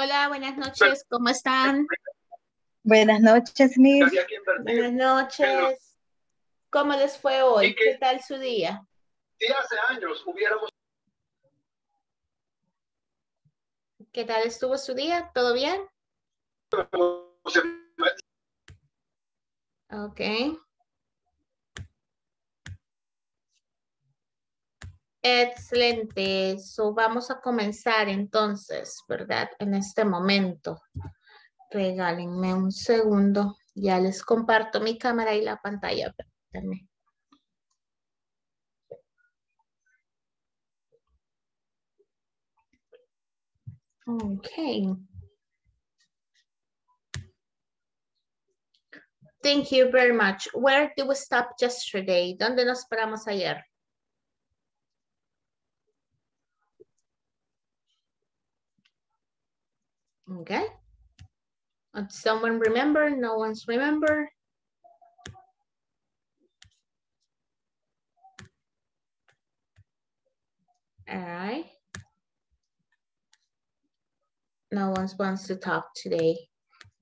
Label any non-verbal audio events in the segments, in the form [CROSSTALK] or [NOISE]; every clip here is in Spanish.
Hola, buenas noches, ¿cómo están? Buenas noches, Miss. Buenas noches. ¿Cómo les fue hoy? ¿Qué tal su día? Si hace años hubiéramos... ¿Qué tal estuvo su día? ¿Todo bien? Ok. Excelente. So, vamos a comenzar entonces, ¿verdad? En este momento. Regálenme un segundo. Ya les comparto mi cámara y la pantalla. Okay. Thank you very much. Where did we stop yesterday? ¿Dónde nos paramos ayer? Okay. someone remember? No one's remember? All right. No one wants to talk today.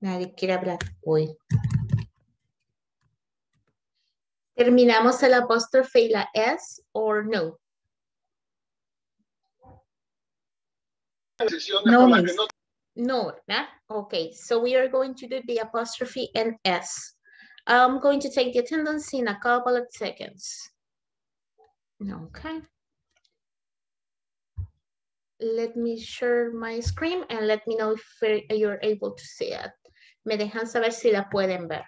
Nadie quiere hablar hoy. ¿Terminamos el apóstrofe y la S or no? No, no, ¿verdad? Okay, so we are going to do the apostrophe and S. I'm going to take the attendance in a couple of seconds. Okay. Let me share my screen and let me know if you're able to see it. Me dejan saber si la pueden ver.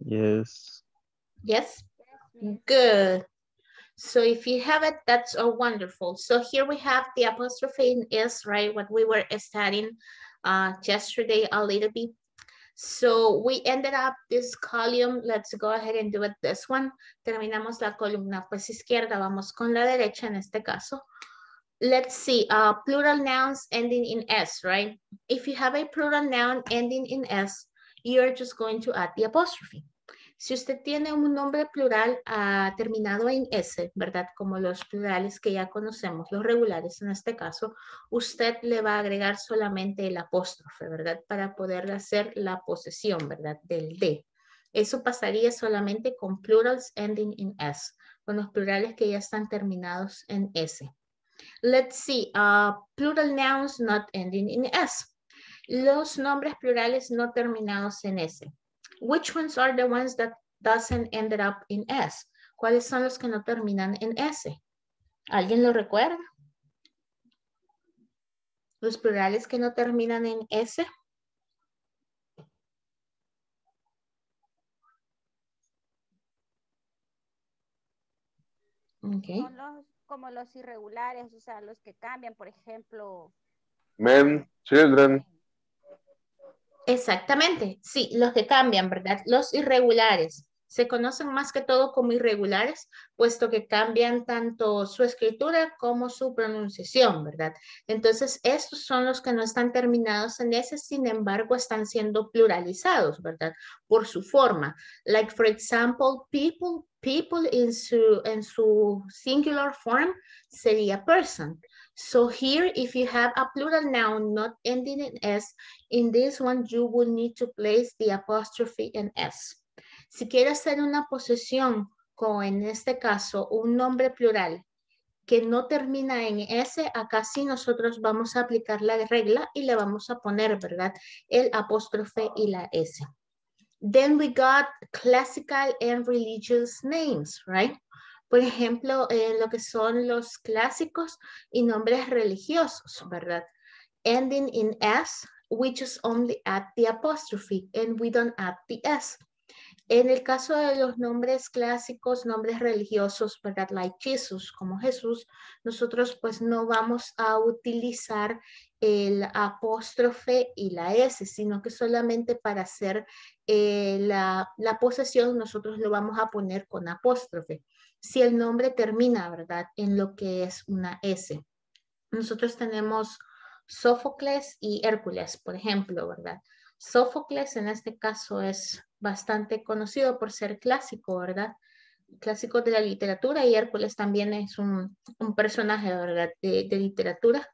Yes. Yes? Good. So if you have it, that's all wonderful. So here we have the apostrophe in is, right? What we were studying uh, yesterday a little bit. So we ended up this column. Let's go ahead and do it this one. Terminamos la columna pues izquierda. Vamos con la derecha en este caso. Let's see, uh, plural nouns ending in S, right? If you have a plural noun ending in S, you're just going to add the apostrophe. Si usted tiene un nombre plural ah, terminado en S, ¿verdad? Como los plurales que ya conocemos, los regulares en este caso, usted le va a agregar solamente el apóstrofe, ¿verdad? Para poder hacer la posesión, ¿verdad? Del D. Eso pasaría solamente con plurals ending in S, con los plurales que ya están terminados en S. Let's see, uh, plural nouns not ending in S. Los nombres plurales no terminados en S. Which ones are the ones that doesn't end up in S? ¿Cuáles son los que no terminan en S? ¿Alguien lo recuerda? Los plurales que no terminan en S. Okay. Son los, como los irregulares, o sea, los que cambian, por ejemplo. Men, children. Exactamente, sí, los que cambian, ¿verdad? Los irregulares se conocen más que todo como irregulares, puesto que cambian tanto su escritura como su pronunciación, ¿verdad? Entonces, estos son los que no están terminados en ese, sin embargo, están siendo pluralizados, ¿verdad? Por su forma. Like, for example, people, people in su, en su singular form sería person. So here, if you have a plural noun not ending in S, in this one you will need to place the apostrophe in S. Si quiere hacer una posesión, como en este caso, un nombre plural que no termina en S, acá sí nosotros vamos a aplicar la regla y le vamos a poner, ¿verdad? El apóstrofe y la S. Then we got classical and religious names, right? Por ejemplo, en lo que son los clásicos y nombres religiosos, ¿verdad? Ending in S, we just only add the apostrophe and we don't add the S. En el caso de los nombres clásicos, nombres religiosos, ¿verdad? Like Jesus, como Jesús, nosotros pues no vamos a utilizar el apóstrofe y la S, sino que solamente para hacer eh, la, la posesión nosotros lo vamos a poner con apóstrofe si el nombre termina, ¿verdad? En lo que es una S. Nosotros tenemos Sófocles y Hércules, por ejemplo, ¿verdad? Sófocles en este caso es bastante conocido por ser clásico, ¿verdad? Clásico de la literatura y Hércules también es un, personaje, ¿verdad? De, literatura.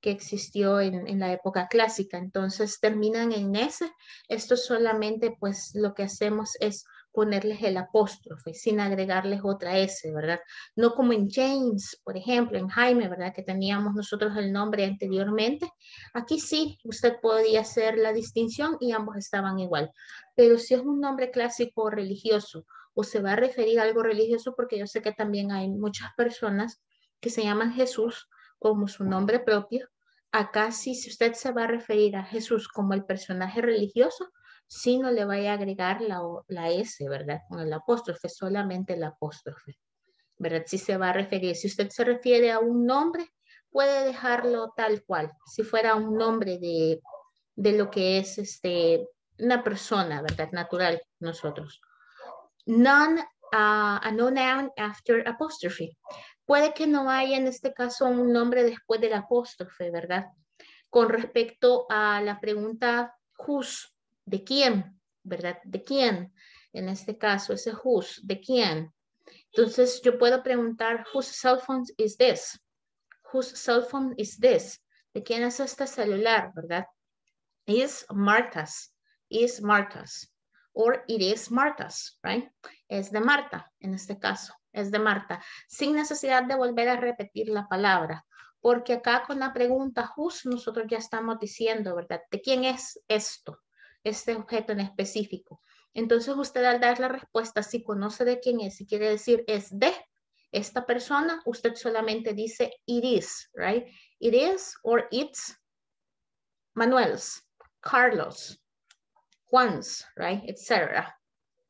que existió en, en, la época clásica. Entonces terminan en S. Esto solamente pues lo que hacemos es ponerles el apóstrofe sin agregarles otra S, ¿verdad? No como en James, por ejemplo, en Jaime, ¿verdad? Que teníamos nosotros el nombre anteriormente. Aquí sí, usted podía hacer la distinción y ambos estaban igual. Pero si es un nombre clásico religioso o se va a referir a algo religioso, porque yo sé que también hay muchas personas que se llaman Jesús como su nombre propio. Acá sí, si usted se va a referir a Jesús como el personaje religioso, si no le vaya a agregar la, la S, ¿verdad? Con el apóstrofe, solamente el apóstrofe, ¿verdad? Si se va a referir, si usted se refiere a un nombre, puede dejarlo tal cual, si fuera un nombre de, de lo que es este, una persona, ¿verdad? Natural, nosotros. Non, uh, a no noun after apostrophe. Puede que no haya en este caso un nombre después del apóstrofe, ¿verdad? Con respecto a la pregunta whose, ¿De quién? ¿Verdad? ¿De quién? En este caso, ese whose, ¿de quién? Entonces, yo puedo preguntar, whose cell phone is this? Whose cell phone is this? ¿De quién es este celular? ¿Verdad? Is Marta's. Is Marta's. Or it is Marta's, right? Es de Marta, en este caso. Es de Marta. Sin necesidad de volver a repetir la palabra. Porque acá con la pregunta whose nosotros ya estamos diciendo, ¿verdad? ¿De quién es esto? Este objeto en específico. Entonces usted al dar la respuesta, si conoce de quién es, si quiere decir es de esta persona, usted solamente dice it is, right? It is or it's Manuel's, Carlos, Juan's, right? Etc.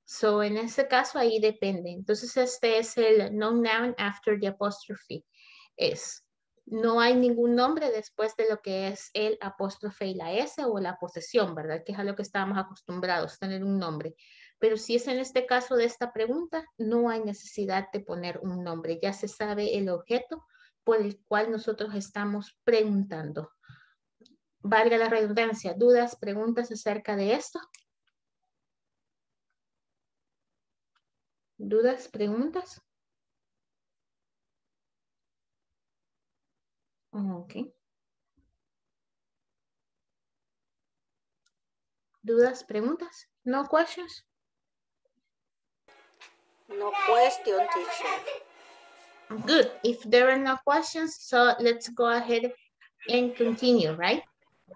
So en ese caso ahí depende. Entonces este es el noun after the apostrophe. Es no hay ningún nombre después de lo que es el apóstrofe y la S o la posesión, ¿verdad? Que es a lo que estábamos acostumbrados, tener un nombre. Pero si es en este caso de esta pregunta, no hay necesidad de poner un nombre. Ya se sabe el objeto por el cual nosotros estamos preguntando. Valga la redundancia, dudas, preguntas acerca de esto. ¿Dudas, preguntas? Ok. ¿Dudas, preguntas? No questions? No question, teacher. Good. If there are no questions, so let's go ahead and continue, right?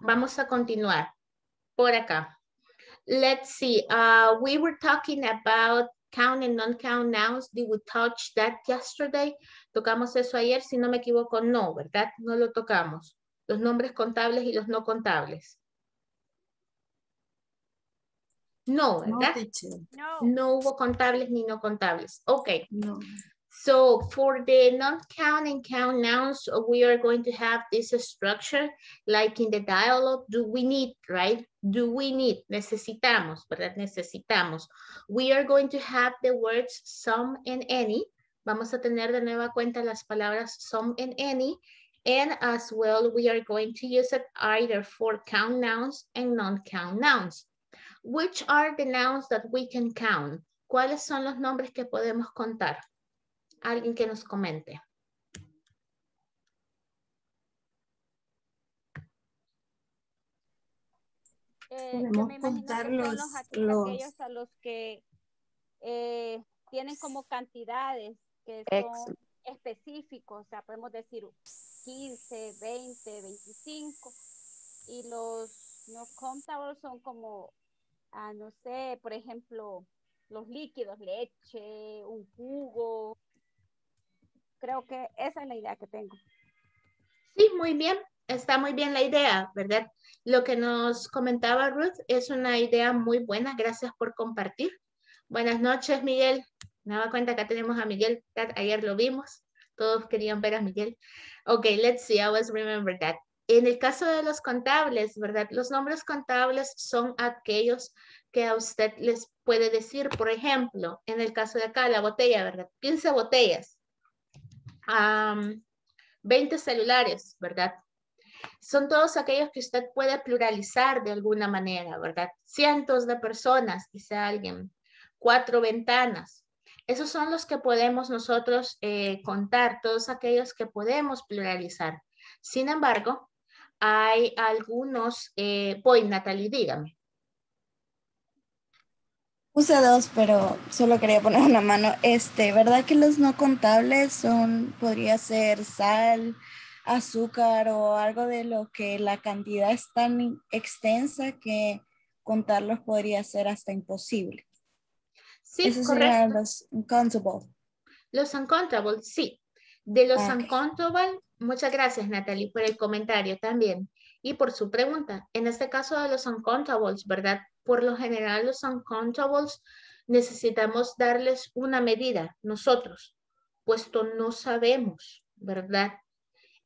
Vamos a continuar por acá. Let's see. Uh, we were talking about count and non-count nouns. Did we touch that yesterday? Tocamos eso ayer, si no me equivoco, no, ¿verdad? No lo tocamos. Los nombres contables y los no contables. No, ¿verdad? No. No hubo contables ni no contables. Ok. No. So for the non-count and count nouns, uh, we are going to have this uh, structure like in the dialogue. Do we need, right? Do we need? Necesitamos, ¿verdad? Necesitamos. We are going to have the words some and any. Vamos a tener de nueva cuenta las palabras some and any. And as well, we are going to use it either for count nouns and non-count nouns. Which are the nouns that we can count? ¿Cuáles son los nombres que podemos contar? Alguien que nos comente. Eh, yo me contar que los- los, aqu- los- aquellos a los que eh, tienen como cantidades que Ex- son específicos, o sea, podemos decir 15, 20, 25, y los no contables son como, ah, no sé, por ejemplo, los líquidos, leche, un jugo. Creo que esa es la idea que tengo. Sí, muy bien. Está muy bien la idea, ¿verdad? Lo que nos comentaba Ruth es una idea muy buena. Gracias por compartir. Buenas noches, Miguel. Me daba cuenta que tenemos a Miguel. Ayer lo vimos. Todos querían ver a Miguel. Ok, let's see. I always remember that. En el caso de los contables, ¿verdad? Los nombres contables son aquellos que a usted les puede decir, por ejemplo, en el caso de acá, la botella, ¿verdad? 15 botellas. Am, 20 celulares, ¿verdad? Son todos aquellos que usted puede pluralizar de alguna manera, ¿verdad? Cientos de personas, dice alguien. Cuatro ventanas. Esos son los que podemos nosotros eh, contar, todos aquellos que podemos pluralizar. Sin embargo, hay algunos, eh, voy Natalie, dígame. Puse dos, pero solo quería poner una mano. Este, ¿verdad que los no contables son, podría ser sal, azúcar o algo de lo que la cantidad es tan extensa que contarlos podría ser hasta imposible? Sí, Esos correcto. los uncountables. Los uncontables, sí. De los Ok. uncontables, muchas gracias Natalie por el comentario también y por su pregunta. En este caso de los uncontables, ¿verdad? Por lo general los uncontables necesitamos darles una medida nosotros, puesto no sabemos, ¿verdad?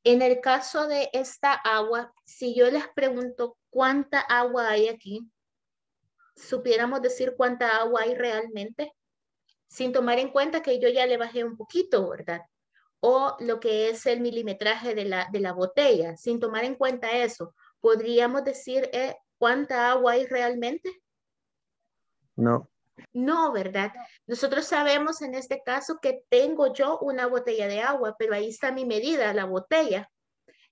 En el caso de esta agua, si yo les pregunto cuánta agua hay aquí, supiéramos decir cuánta agua hay realmente, sin tomar en cuenta que yo ya le bajé un poquito, ¿verdad? O lo que es el milimetraje de la, de la botella, sin tomar en cuenta eso, ¿podríamos decir eh, cuánta agua hay realmente? No. No, ¿verdad? Nosotros sabemos en este caso que tengo yo una botella de agua, pero ahí está mi medida, la botella.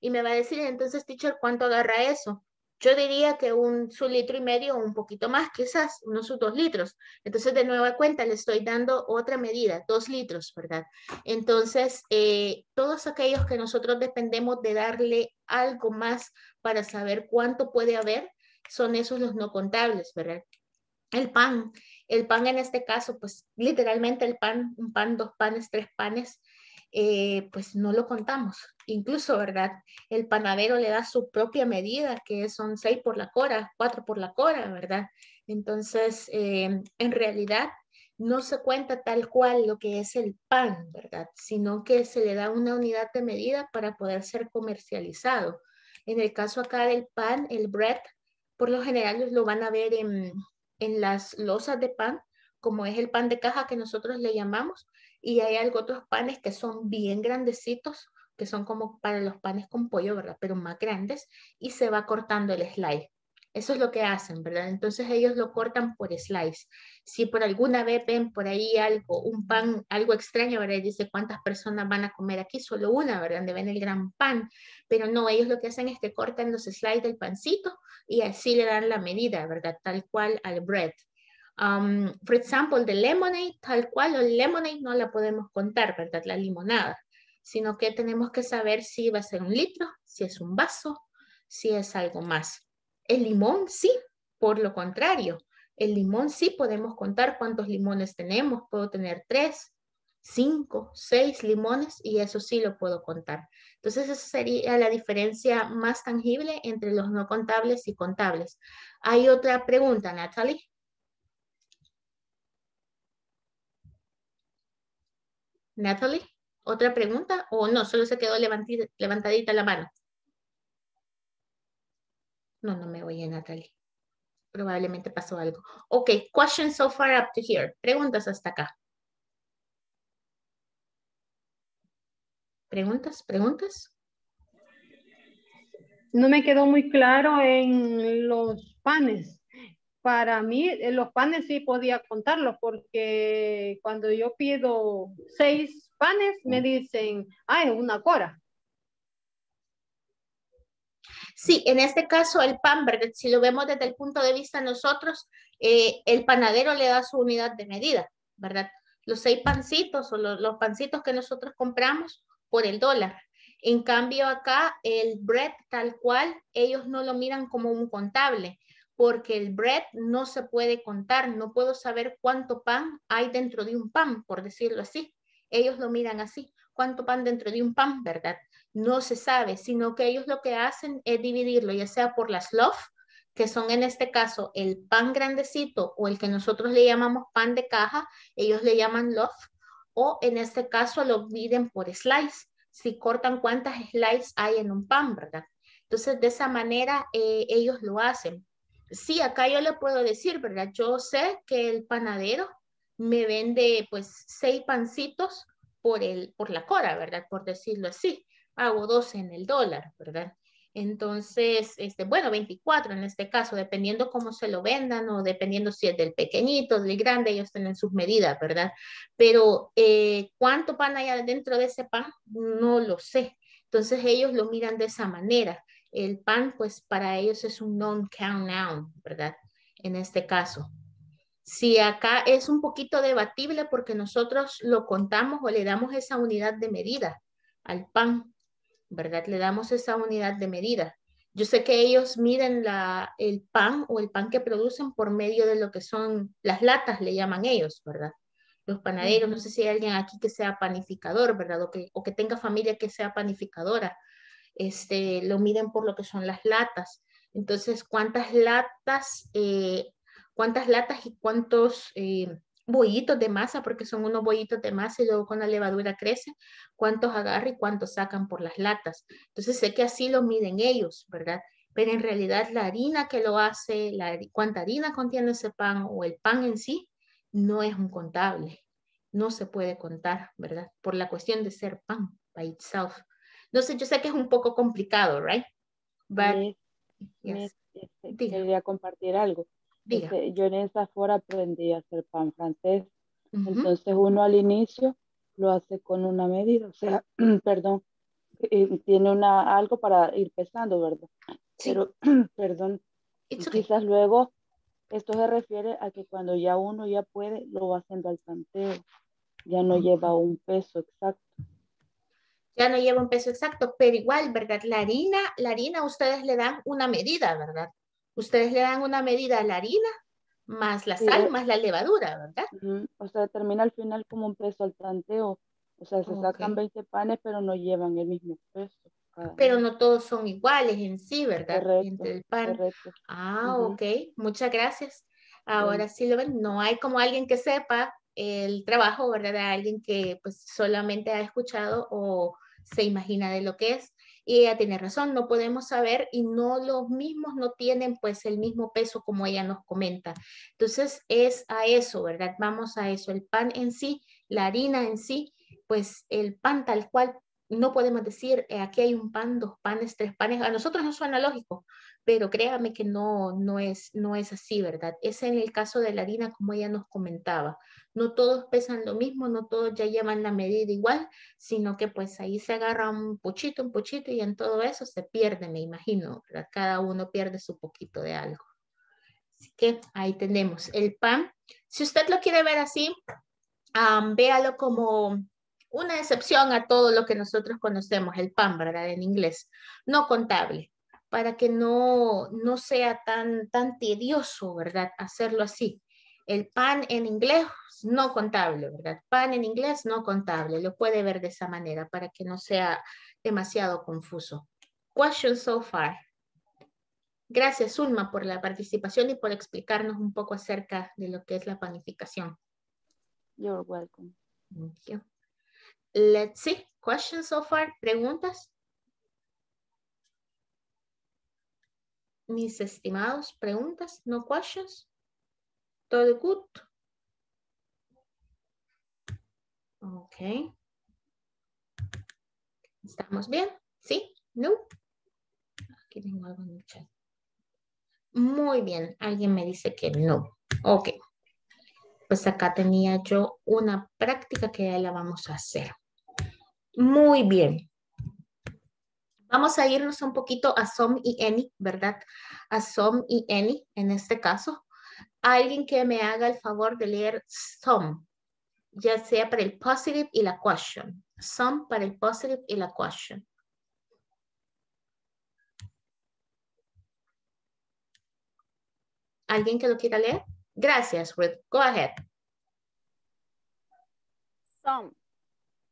Y me va a decir, entonces, teacher, ¿cuánto agarra eso? Yo diría que un su litro y medio o un poquito más, quizás, unos sus dos litros. Entonces, de nueva cuenta, le estoy dando otra medida, dos litros, ¿verdad? Entonces, eh, todos aquellos que nosotros dependemos de darle algo más para saber cuánto puede haber, son esos los no contables, ¿verdad? El pan, el pan en este caso, pues literalmente el pan, un pan, dos panes, tres panes, eh, pues no lo contamos. Incluso, ¿verdad? El panadero le da su propia medida, que son seis por la cora, cuatro por la cora, ¿verdad? Entonces, eh, en realidad no se cuenta tal cual lo que es el pan, ¿verdad? Sino que se le da una unidad de medida para poder ser comercializado. En el caso acá del pan, el bread, por lo general lo van a ver en, en las losas de pan, como es el pan de caja que nosotros le llamamos, y hay algo otros panes que son bien grandecitos, que son como para los panes con pollo, ¿verdad? Pero más grandes, y se va cortando el slice. Eso es lo que hacen, ¿verdad? Entonces ellos lo cortan por slice. Si por alguna vez ven por ahí algo, un pan, algo extraño, ¿verdad? Dice cuántas personas van a comer aquí, solo una, ¿verdad? Donde ven el gran pan. Pero no, ellos lo que hacen es que cortan los slices del pancito y así le dan la medida, ¿verdad? Tal cual al bread. Um, por ejemplo, de lemonade, tal cual, el lemonade no la podemos contar, ¿verdad? La limonada, sino que tenemos que saber si va a ser un litro, si es un vaso, si es algo más. El limón, sí, por lo contrario, el limón sí podemos contar cuántos limones tenemos, puedo tener tres, cinco, seis limones y eso sí lo puedo contar. Entonces, esa sería la diferencia más tangible entre los no contables y contables. Hay otra pregunta, Natalie. Natalie, ¿otra pregunta? ¿O no? Solo se quedó levantadita la mano. No, no me oye, Natalie. Probablemente pasó algo. Ok, questions so far up to here. Preguntas hasta acá. ¿Preguntas? ¿Preguntas? No me quedó muy claro en los panes. Para mí, eh, los panes sí podía contarlos porque cuando yo pido seis panes, me dicen, ah, es una cora. Sí, en este caso el pan, ¿verdad? Si lo vemos desde el punto de vista nosotros, eh, el panadero le da su unidad de medida, ¿verdad? Los seis pancitos o los, los pancitos que nosotros compramos por el dólar. En cambio acá el bread tal cual, ellos no lo miran como un contable, porque el bread no se puede contar, no puedo saber cuánto pan hay dentro de un pan, por decirlo así. Ellos lo miran así, cuánto pan dentro de un pan, ¿verdad? No se sabe, sino que ellos lo que hacen es dividirlo, ya sea por las loaf, que son en este caso el pan grandecito o el que nosotros le llamamos pan de caja, ellos le llaman loaf, o en este caso lo dividen por slice, si cortan cuántas slices hay en un pan, ¿verdad? Entonces, de esa manera eh, ellos lo hacen. Sí, acá yo le puedo decir, ¿verdad? Yo sé que el panadero me vende pues seis pancitos por, el, por la cora, ¿verdad? Por decirlo así. Hago 12 en el dólar, ¿verdad? Entonces, este, bueno, 24 en este caso, dependiendo cómo se lo vendan o dependiendo si es del pequeñito, del grande, ellos tienen sus medidas, ¿verdad? Pero eh, cuánto pan hay adentro de ese pan, no lo sé. Entonces ellos lo miran de esa manera. El pan, pues para ellos es un non-count noun, ¿verdad? En este caso. Si acá es un poquito debatible porque nosotros lo contamos o le damos esa unidad de medida al pan, ¿verdad? Le damos esa unidad de medida. Yo sé que ellos miden la, el pan o el pan que producen por medio de lo que son las latas, le llaman ellos, ¿verdad? Los panaderos, no sé si hay alguien aquí que sea panificador, ¿verdad? O que, o que tenga familia que sea panificadora. Este, lo miden por lo que son las latas. Entonces, ¿cuántas latas eh, cuántas latas y cuántos eh, bollitos de masa, porque son unos bollitos de masa y luego con la levadura crece, cuántos agarra y cuántos sacan por las latas. Entonces sé que así lo miden ellos, ¿verdad? Pero en realidad la harina que lo hace, la, cuánta harina contiene ese pan o el pan en sí, no es un contable. No se puede contar, ¿verdad? Por la cuestión de ser pan by itself. No sé, yo sé que es un poco complicado, ¿right? But, este, quería compartir algo. Yo en esa fora aprendí a hacer pan francés. Entonces uno al inicio lo hace con una medida, o sea, [CLEARS THROAT] perdón, tiene una, algo para ir pesando, ¿verdad? Pero, [CLEARS THROAT] perdón, quizás luego esto se refiere a que cuando ya uno ya puede, lo va haciendo al tanteo, ya no lleva un peso exacto. Ya no lleva un peso exacto, pero igual, ¿verdad? La harina, la harina ustedes le dan una medida, ¿verdad? Ustedes le dan una medida a la harina, más la sal, más la levadura, ¿verdad? O sea, termina al final como un peso al tanteo. O sea, se sacan 20 panes, pero no llevan el mismo peso. Pero no todos son iguales en sí, ¿verdad? Correcto, el pan. Ah, ok. Muchas gracias. Ahora sí lo ven, no hay como alguien que sepa el trabajo, ¿verdad? De alguien que pues solamente ha escuchado o se imagina de lo que es. Y ella tiene razón, no podemos saber y no los mismos no tienen pues el mismo peso como ella nos comenta. Entonces es a eso, ¿verdad? Vamos a eso, el pan en sí, la harina en sí, pues el pan tal cual, no podemos decir, eh, aquí hay un pan, dos panes, tres panes, a nosotros no suena lógico, pero créame que no, no, es, no es así, ¿verdad? Es en el caso de la harina como ella nos comentaba. No todos pesan lo mismo, no todos ya llevan la medida igual, sino que pues ahí se agarra un pochito, un pochito y en todo eso se pierde, me imagino, ¿verdad? Cada uno pierde su poquito de algo. Así que ahí tenemos el pan. Si usted lo quiere ver así, véalo como una excepción a todo lo que nosotros conocemos, el pan, ¿verdad? En inglés, no contable para que no, no sea tan, tan tedioso, ¿verdad? Hacerlo así. El pan en inglés no contable, ¿verdad? Pan en inglés no contable. Lo puede ver de esa manera para que no sea demasiado confuso. Question so far. Gracias, Ulma, por la participación y por explicarnos un poco acerca de lo que es la panificación. You're welcome. Thank you. Let's see. Questions so far? ¿Preguntas? mis estimados, preguntas, no questions. Todo good. Ok. ¿Estamos bien? ¿Sí? ¿No? Aquí tengo algo en el chat. Muy bien. Alguien me dice que no. Ok. Pues acá tenía yo una práctica que ya la vamos a hacer. Muy bien. Vamos a irnos un poquito a some y any, ¿verdad? A some y any en este caso. Alguien que me haga el favor de leer some, ya sea para el positive y la question. Some para el positive y la question. ¿Alguien que lo quiera leer? Gracias, Ruth. Go ahead. Some.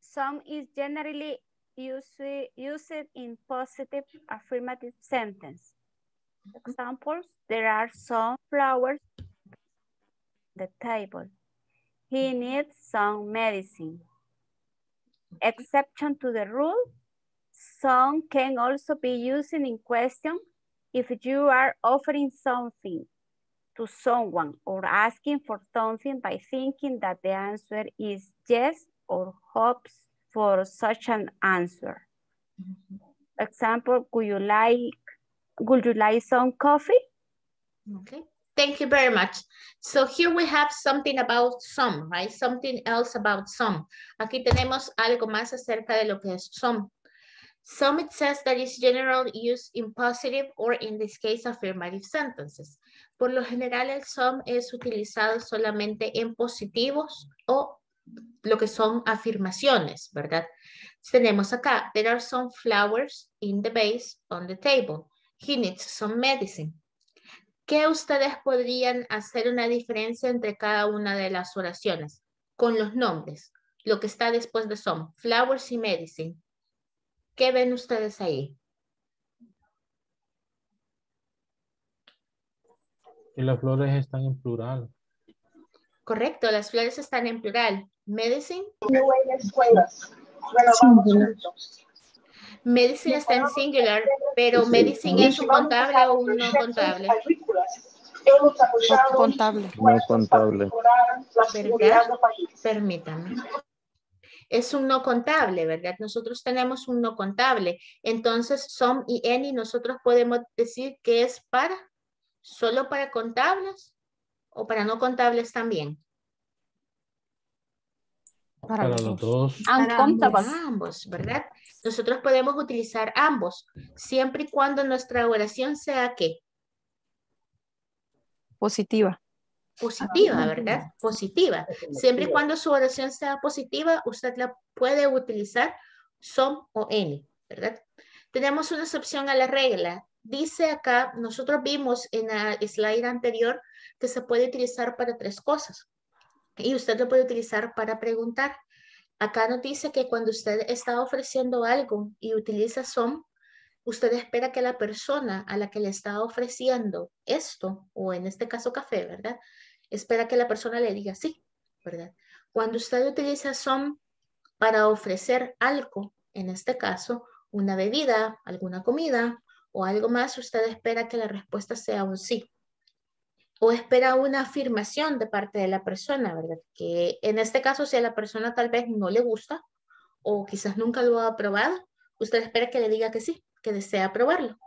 Some is generally use, use it in positive affirmative sentence. Examples, there are some flowers the table. He needs some medicine. Exception to the rule, some can also be used in question if you are offering something to someone or asking for something by thinking that the answer is yes or hopes for such an answer. Mm -hmm. Example, would you like, would you like some coffee? Okay, thank you very much. So here we have something about some, right? Something else about some. Aquí tenemos algo más acerca de lo que es some. Some it says that is general use in positive or in this case affirmative sentences. Por lo general el some es utilizado solamente en positivos o lo que son afirmaciones, ¿verdad? Tenemos acá, there are some flowers in the vase on the table. He needs some medicine. ¿Qué ustedes podrían hacer una diferencia entre cada una de las oraciones? Con los nombres, lo que está después de some, flowers y medicine. ¿Qué ven ustedes ahí? Que las flores están en plural. Correcto, las flores están en plural. Medicine. Medicine está en singular, pero medicine es un contable o un no contable. Contable. No contable. Permítame es un no contable, ¿verdad? Nosotros tenemos un no contable. Entonces, some y any nosotros podemos decir que es para, solo para contables o para no contables también. Para, los dos. Para ambos, ¿verdad? Nosotros podemos utilizar ambos, siempre y cuando nuestra oración sea ¿qué? Positiva positiva, ¿verdad? Positiva. Siempre y cuando su oración sea positiva, usted la puede utilizar some o any, ¿verdad? Tenemos una excepción a la regla. Dice acá, nosotros vimos en la slide anterior que se puede utilizar para tres cosas. Y usted lo puede utilizar para preguntar. Acá nos dice que cuando usted está ofreciendo algo y utiliza some, usted espera que la persona a la que le está ofreciendo esto, o en este caso café, ¿verdad? espera que la persona le diga sí, ¿verdad? Cuando usted utiliza son para ofrecer algo, en este caso, una bebida, alguna comida o algo más, usted espera que la respuesta sea un sí. O espera una afirmación de parte de la persona, ¿verdad? Que en este caso, si a la persona tal vez no le gusta o quizás nunca lo ha probado, usted espera que le diga que sí, que desea probarlo.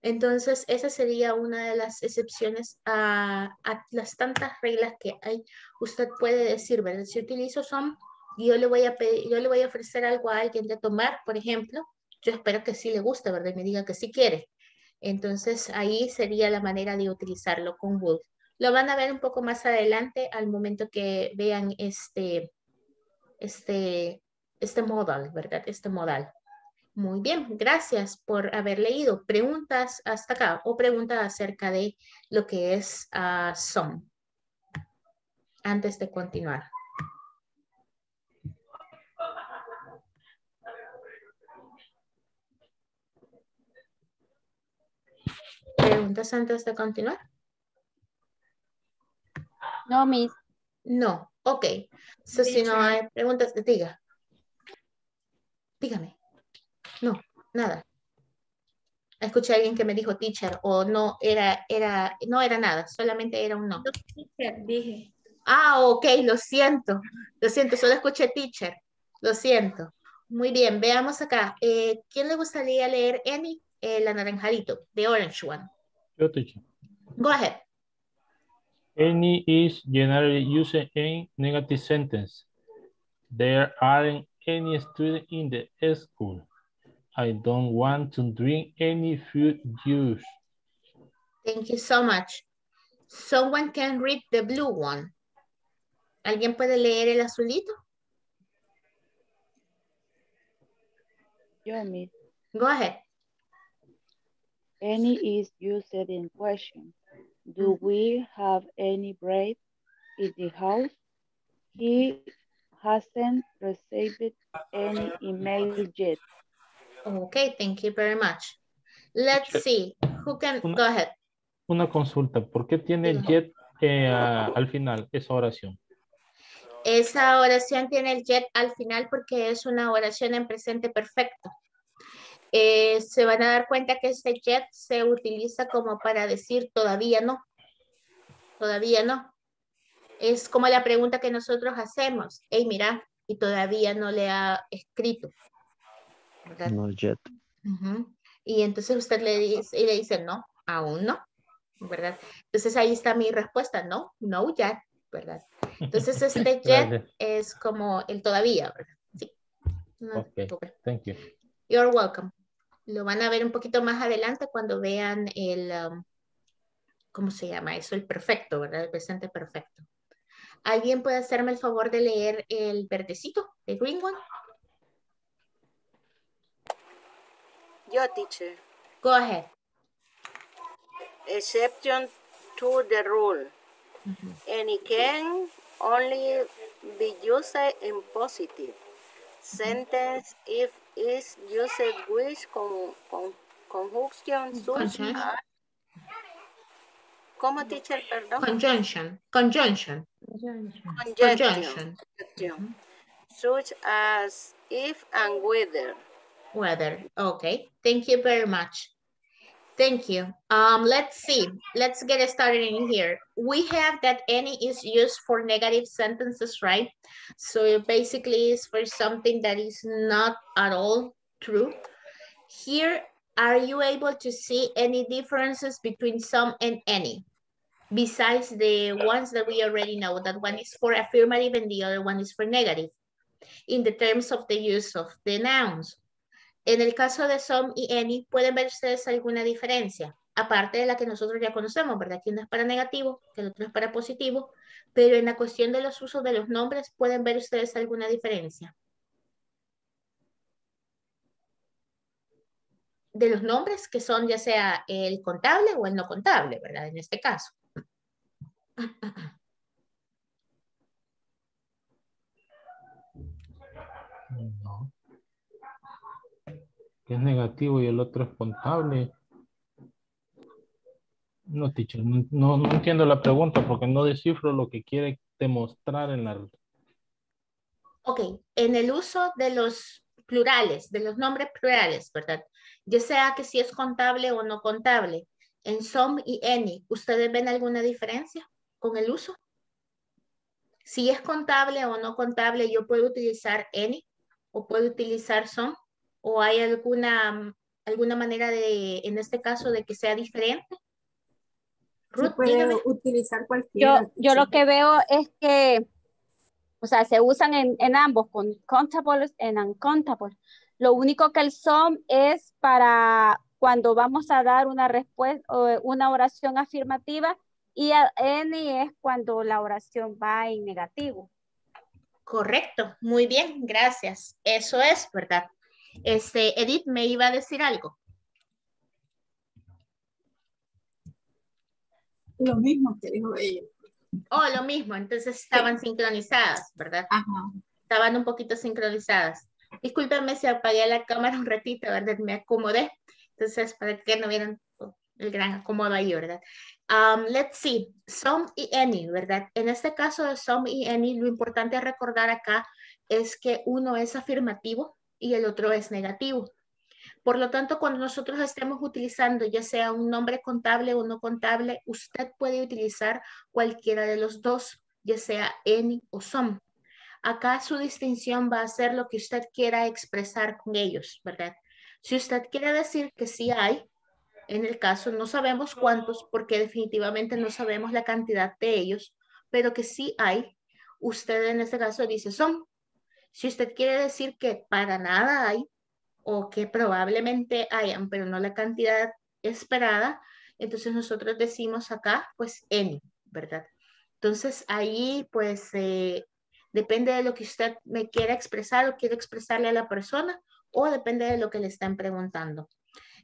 Entonces, esa sería una de las excepciones a, las tantas reglas que hay. Usted puede decir, ¿verdad? Si utilizo son, yo le voy a yo le voy a ofrecer algo a alguien de tomar, por ejemplo, yo espero que sí le guste, ¿verdad? Y me diga que sí quiere. Entonces, ahí sería la manera de utilizarlo con would. Lo van a ver un poco más adelante al momento que vean este, este, este modal, ¿verdad? Este modal. Muy bien, gracias por haber leído. Preguntas hasta acá o preguntas acerca de lo que es uh, antes de continuar. ¿Preguntas antes de continuar? No, Miss. No, ok. si no hay preguntas, diga. Dígame. No, nada. Escuché a alguien que me dijo teacher o no era, era, no era nada, solamente era un no. Teacher, dije. Ah, ok, lo siento. Lo siento, solo escuché teacher. Lo siento. Muy bien, veamos acá. Eh, ¿Quién le gustaría leer Any? El la naranjadito, the orange one. Yo, teacher. Go ahead. Any is generally used in negative sentence. There aren't any students in the school. I don't want to drink any fruit juice. Thank you so much. Someone can read the blue one. ¿Alguien puede leer el azulito? Yo, me. Go ahead. Any is used in question. Do we have any bread in the house? He hasn't received any email yet. Okay, thank you very much. Let's see, who can, go ahead. Una consulta, ¿por qué tiene jet eh, al final esa oración? Esa oración tiene el jet al final porque es una oración en presente perfecto. Eh, se van a dar cuenta que este jet se utiliza como para decir todavía no. Todavía no. Es como la pregunta que nosotros hacemos. Hey, mira, y todavía no le ha escrito. No yet. Y entonces usted le dice, y le dice, no, aún no, ¿verdad? Entonces ahí está mi respuesta, no, no yet, ¿verdad? Entonces [LAUGHS] este yet es como el todavía, ¿verdad? Sí. ok, thank you. You're welcome. Lo van a ver un poquito más adelante cuando vean el, um, ¿cómo se llama eso? El perfecto, ¿verdad? El presente perfecto. ¿Alguien puede hacerme el favor de leer el verdecito, el green one? Yo, teacher. Go ahead. Exception to the rule. And it can only be used in positive sentence if is used with con, con, conjunction such as ¿Cómo, teacher? Perdón. Conjunction. Conjunction. Conjunction. Conjunction. Such as if and whether. Whether. Okay. Thank you very much. Thank you. Um, let's see. Let's get started in here. We have that any is used for negative sentences, right? So it basically is for something that is not at all true. Here, are you able to see any differences between some and any? Besides the ones that we already know, that one is for affirmative and the other one is for negative. In the terms of the use of the nouns. En el caso de some y any, ¿pueden ver ustedes alguna diferencia? Aparte de la que nosotros ya conocemos, ¿verdad? Que uno es para negativo, que el otro es para positivo, pero en la cuestión de los usos de los nombres, ¿pueden ver ustedes alguna diferencia? De los nombres que son ya sea el contable o el no contable, ¿verdad? En este caso. Que es negativo y el otro es contable. No, teacher, no, entiendo la pregunta porque no descifro lo que quiere demostrar en la... Ok, en el uso de los plurales, de los nombres plurales, ¿verdad? Ya sea que si es contable o no contable, en some y any, ¿ustedes ven alguna diferencia con el uso? Si es contable o no contable, yo puedo utilizar any o puedo utilizar some o hay alguna, alguna manera de, en este caso, de que sea diferente? Ruth, puede utilizar cualquiera. Yo, yo lo que veo es que, o sea, se usan en, en ambos, con countables y uncountables. Lo único que el SOM es para cuando vamos a dar una respuesta o una oración afirmativa y el N es cuando la oración va en negativo. Correcto, muy bien, gracias. Eso es, ¿verdad? Este, Edith, ¿me iba a decir algo? Lo mismo que dijo ella. Oh, lo mismo, entonces estaban sincronizadas, ¿verdad? Ajá. Estaban un poquito sincronizadas. Discúlpenme si apagué la cámara un ratito, ¿verdad? Me acomodé. Entonces, para que no vieran el gran acomodo ahí, ¿verdad? Um, let's see, some y any, ¿verdad? En este caso de some y any, lo importante a recordar acá es que uno es afirmativo y el otro es negativo. Por lo tanto, cuando nosotros estemos utilizando ya sea un nombre contable o no contable, usted puede utilizar cualquiera de los dos, ya sea any o some. Acá su distinción va a ser lo que usted quiera expresar con ellos, ¿verdad? Si usted quiere decir que sí hay, en el caso no sabemos cuántos porque definitivamente no sabemos la cantidad de ellos, pero que sí hay, usted en este caso dice son. Si usted quiere decir que para nada hay o que probablemente hayan, pero no la cantidad esperada, entonces nosotros decimos acá, pues any, ¿verdad? Entonces ahí pues eh, depende de lo que usted me quiera expresar o quiere expresarle a la persona o depende de lo que le están preguntando.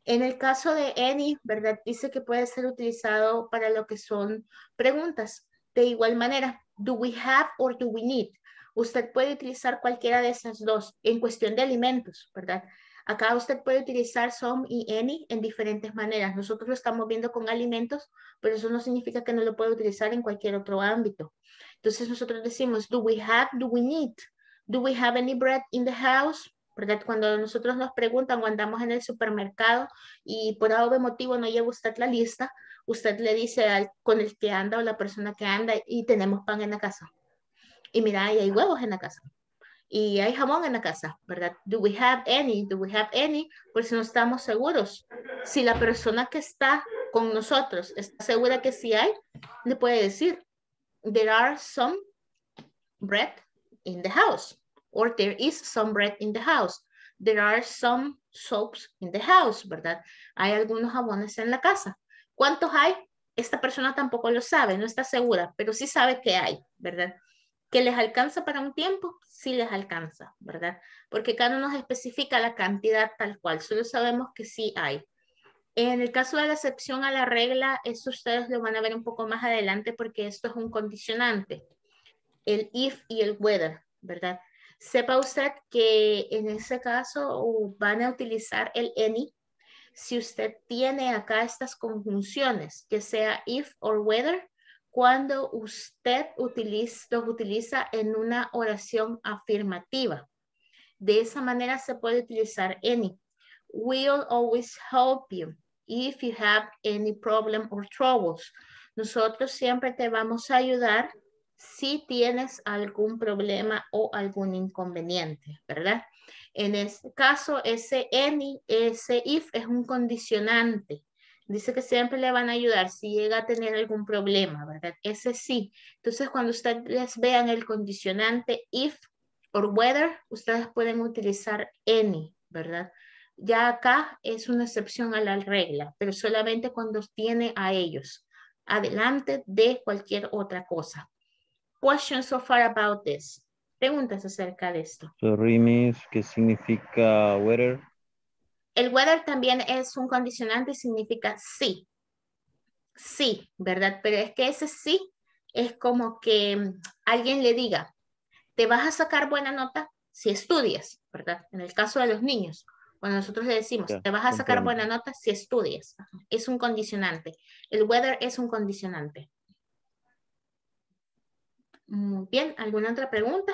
En el caso de any, ¿verdad? Dice que puede ser utilizado para lo que son preguntas. De igual manera, do we have or do we need? Usted puede utilizar cualquiera de esas dos en cuestión de alimentos, ¿verdad? Acá usted puede utilizar some y any en diferentes maneras. Nosotros lo estamos viendo con alimentos, pero eso no significa que no lo pueda utilizar en cualquier otro ámbito. Entonces nosotros decimos, do we have, do we need? Do we have any bread in the house? ¿verdad? Cuando nosotros nos preguntan o andamos en el supermercado y por algún motivo no lleva usted la lista, usted le dice al, con el que anda o la persona que anda y tenemos pan en la casa y mira, hay huevos en la casa. Y hay jamón en la casa, ¿verdad? Do we have any? Do we have any? Por si no estamos seguros. Si la persona que está con nosotros está segura que sí hay, le puede decir, there are some bread in the house. Or there is some bread in the house. there are some soaps in the house, ¿verdad? Hay algunos jabones en la casa. ¿Cuántos hay? Esta persona tampoco lo sabe, no está segura, pero sí sabe que hay, ¿verdad? ¿Que les alcanza para un tiempo? Sí les alcanza, ¿verdad? Porque cada uno nos especifica la cantidad tal cual, solo sabemos que sí hay. En el caso de la excepción a la regla, eso ustedes lo van a ver un poco más adelante porque esto es un condicionante, el if y el whether, ¿verdad? Sepa usted que en ese caso van a utilizar el any si usted tiene acá estas conjunciones, que sea if or whether, cuando usted los utiliza en una oración afirmativa. De esa manera se puede utilizar any. We'll always help you if you have any problem or troubles. Nosotros siempre te vamos a ayudar si tienes algún problema o algún inconveniente, ¿verdad? En este caso, ese any, ese if es un condicionante. Dice que siempre le van a ayudar si llega a tener algún problema, ¿verdad? Ese sí. Entonces, cuando ustedes vean el condicionante if or whether, ustedes pueden utilizar any, ¿verdad? Ya acá es una excepción a la regla, pero solamente cuando tiene a ellos, adelante de cualquier otra cosa. Questions so far about this. Preguntas acerca de esto. Sorry, miss, ¿qué significa weather? El weather también es un condicionante y significa sí. Sí, ¿verdad? Pero es que ese sí es como que mm, alguien le diga, te vas a sacar buena nota si estudias, ¿verdad? En el caso de los niños. Cuando nosotros le decimos, te vas a sacar buena nota si estudias. Es un condicionante. El weather es un condicionante. Mm, bien, ¿alguna otra pregunta?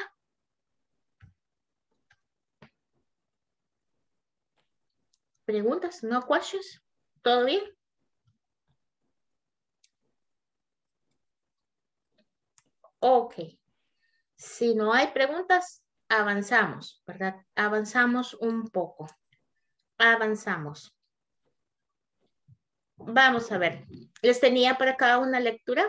¿Preguntas? ¿No questions? ¿Todo bien? Ok. Si no hay preguntas, avanzamos, ¿verdad? Avanzamos un poco avanzamos. Vamos a ver. Les tenía para acá una lectura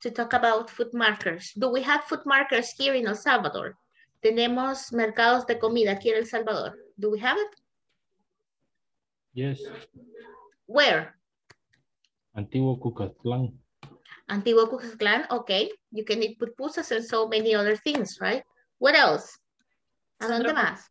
to talk about food markers. Do we have food markers here in El Salvador? Tenemos mercados de comida aquí en El Salvador. Do we have it? Yes. Where? Antiguo Cucatlán. Antiguo Cucatlán, okay. You can eat pupusas and so many other things, right? What else? ¿A dónde más?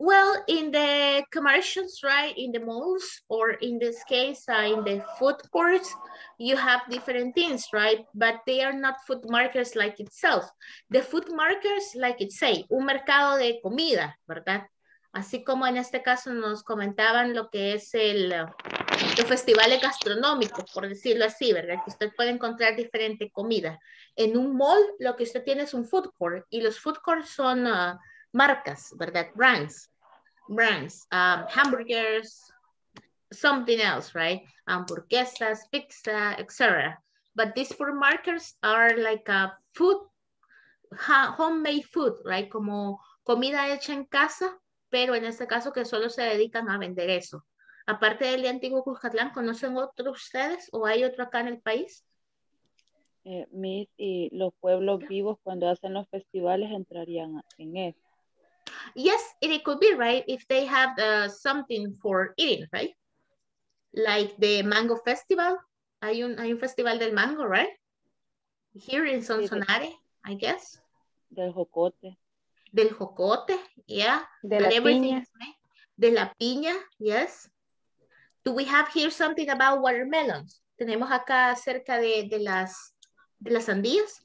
Well, in the commercials, right, in the malls, or in this case, uh, in the food courts, you have different things, right? But they are not food markers like itself. The food markers, like it say, un mercado de comida, ¿verdad? Así como en este caso nos comentaban lo que es el, el festival gastronómico, por decirlo así, ¿verdad? Que usted puede encontrar diferente comida. En un mall, lo que usted tiene es un food court, y los food courts son... Uh, marcas, ¿verdad? Brands, brands, um, hamburgers, something else, right? Hamburguesas, pizza, etc. But these food markers are like a food, homemade food, right? Como comida hecha en casa, pero en este caso que solo se dedican a vender eso. Aparte del de antiguo Cuscatlán, ¿conocen otros ustedes o hay otro acá en el país? Eh, y los pueblos vivos cuando hacen los festivales entrarían en eso. Yes, it could be, right? If they have uh, something for eating, right? Like the mango festival. Hay un, hay un festival del mango, right? Here in Sonsonate, I guess. Del jocote. Del jocote, yeah. De la piña. De la piña, yes. Do we have here something about watermelons? Tenemos acá acerca de, de, las, de las sandías.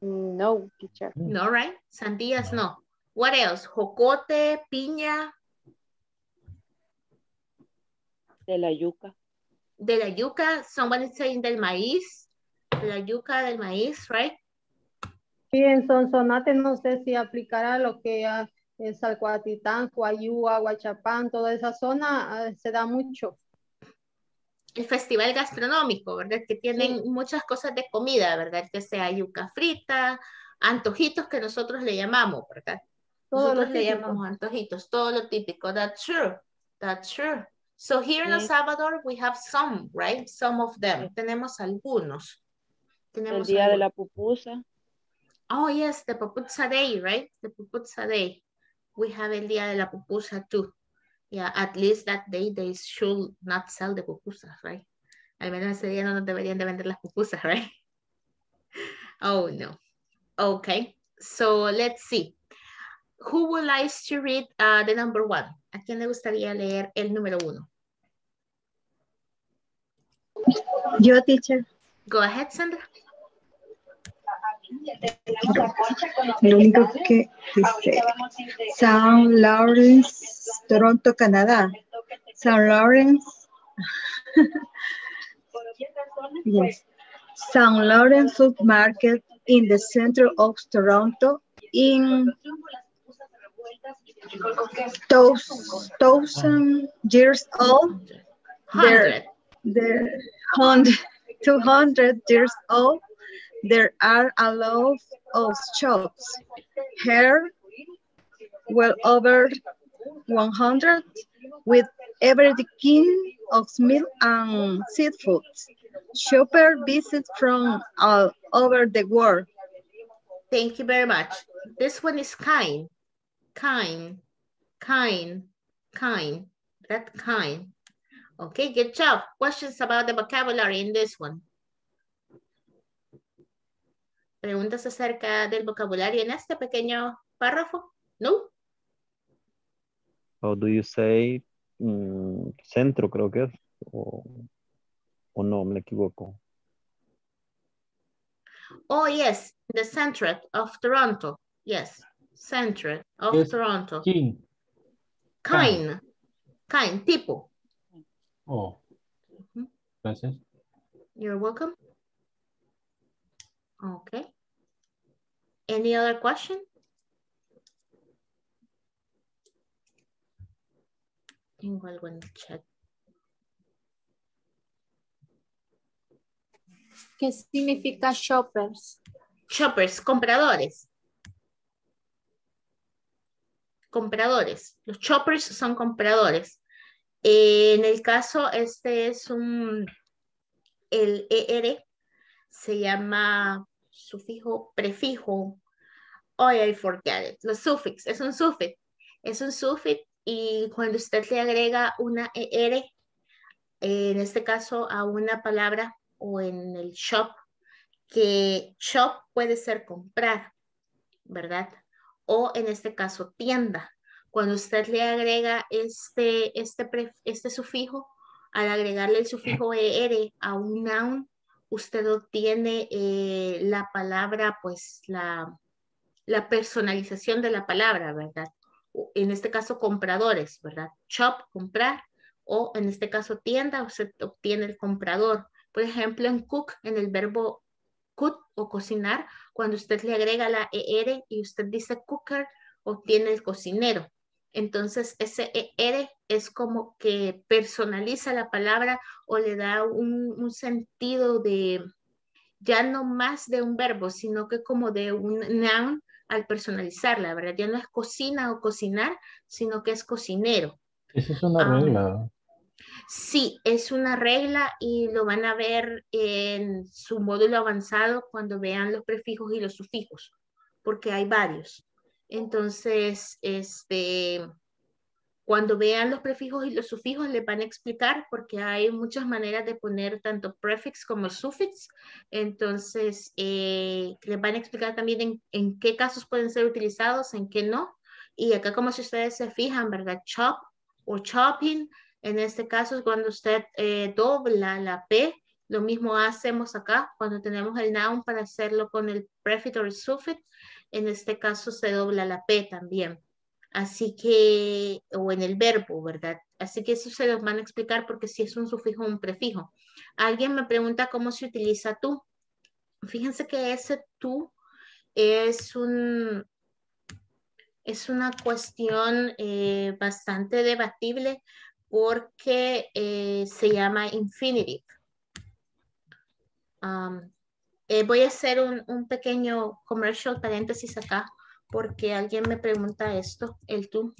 No, teacher. No, right? Sandías, no. What else? Jocote, piña. De la yuca. De la yuca. Someone is saying del maíz. De la yuca, del maíz, right? Sí, en Sonsonate no sé si aplicará lo que es Alcuatitán, Coayúa, Guachapán, toda esa zona ah, se da mucho el festival gastronómico, ¿verdad? Que tienen muchas cosas de comida, ¿verdad? Que sea yuca frita, antojitos que nosotros le llamamos, ¿verdad? nosotros le llamamos antojitos, todo lo típico. That's true. That's true. So here in El Salvador we have some, right? Some of them. Tenemos algunos. Tenemos el día de la pupusa. Oh, yes, the pupusa day, right? The pupusa day. We have el día de la pupusa too. Yeah, at least that day they should not sell the pupusas, right? Al menos ese día no deberían de vender las pupusas, [LAUGHS] right? Oh, no. Okay, so let's see. Who would like to read uh, the number one? ¿A quién le gustaría leer el número uno? Yo, teacher. Go ahead, Sandra. Lo único que dice San Lawrence, Toronto, Canadá. San Lawrence. [LAUGHS] yes. San Lawrence Market in the center of Toronto in thousand years old. There, there, hundred, 200 years old. There are a lot of shops. Here, well over 100 with every kind of meat and seafood. Shopper visit from all over the world. Thank you very much. This one is kind, kind, kind, kind, that kind. Okay, good job. Questions about the vocabulary in this one? ¿Preguntas acerca del vocabulario en este pequeño párrafo? No? How do you say mm, centro, creo que es? O, o no, me equivoco. Oh, yes, the center of Toronto. Yes, center of Toronto. King. Kind, kind, tipo. Oh. Gracias. You're welcome. Okay. Any other question? Tengo algo en el chat. ¿Qué significa shoppers? Shoppers, compradores. Compradores. Los shoppers son compradores. Eh, en el caso, este es un, el ER se llama sufijo, prefijo. Oh, I forget it. Los suffix, es un suffix. Es un suffix y cuando usted le agrega una ER, en este caso a una palabra o en el shop, que shop puede ser comprar, ¿verdad? O en este caso tienda. Cuando usted le agrega este, este, este sufijo, al agregarle el sufijo ER a un noun, usted obtiene eh, la palabra, pues la, la personalización de la palabra, ¿verdad? En este caso, compradores, ¿verdad? Shop, comprar, o en este caso, tienda, usted obtiene el comprador. Por ejemplo, en cook, en el verbo cook o cocinar, cuando usted le agrega la ER y usted dice cooker, obtiene el cocinero. Entonces, ese ER es como que personaliza la palabra o le da un, un, sentido de, ya no más de un verbo, sino que como de un noun al personalizarla, ¿verdad? Ya no es cocina o cocinar, sino que es cocinero. Esa es una regla. Sí, es una regla y lo van a ver en su módulo avanzado cuando vean los prefijos y los sufijos, porque hay varios. Entonces, este, cuando vean los prefijos y los sufijos les van a explicar porque hay muchas maneras de poner tanto prefix como sufix. Entonces, eh, les van a explicar también en, en, qué casos pueden ser utilizados, en qué no. Y acá como si ustedes se fijan, ¿verdad? Chop o chopping. En este caso es cuando usted eh, dobla la P. Lo mismo hacemos acá cuando tenemos el noun para hacerlo con el prefix o el suffix en este caso se dobla la P también. Así que, o en el verbo, ¿verdad? Así que eso se los van a explicar porque si es un sufijo o un prefijo. Alguien me pregunta cómo se utiliza tú. Fíjense que ese tú es un, es una cuestión eh, bastante debatible porque eh, se llama infinitive. Um, eh, voy a hacer un, un, pequeño commercial paréntesis acá porque alguien me pregunta esto, el tú.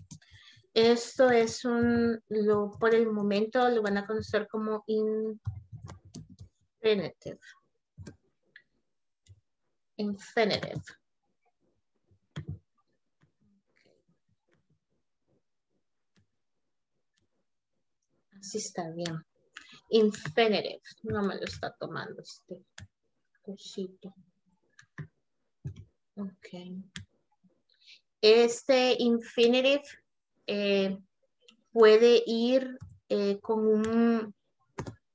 Esto es un, lo, por el momento lo van a conocer como infinitive. Infinitive. Así está bien. Infinitive. No me lo está tomando este cosito. Ok. Este infinitive eh, puede ir eh, con, un,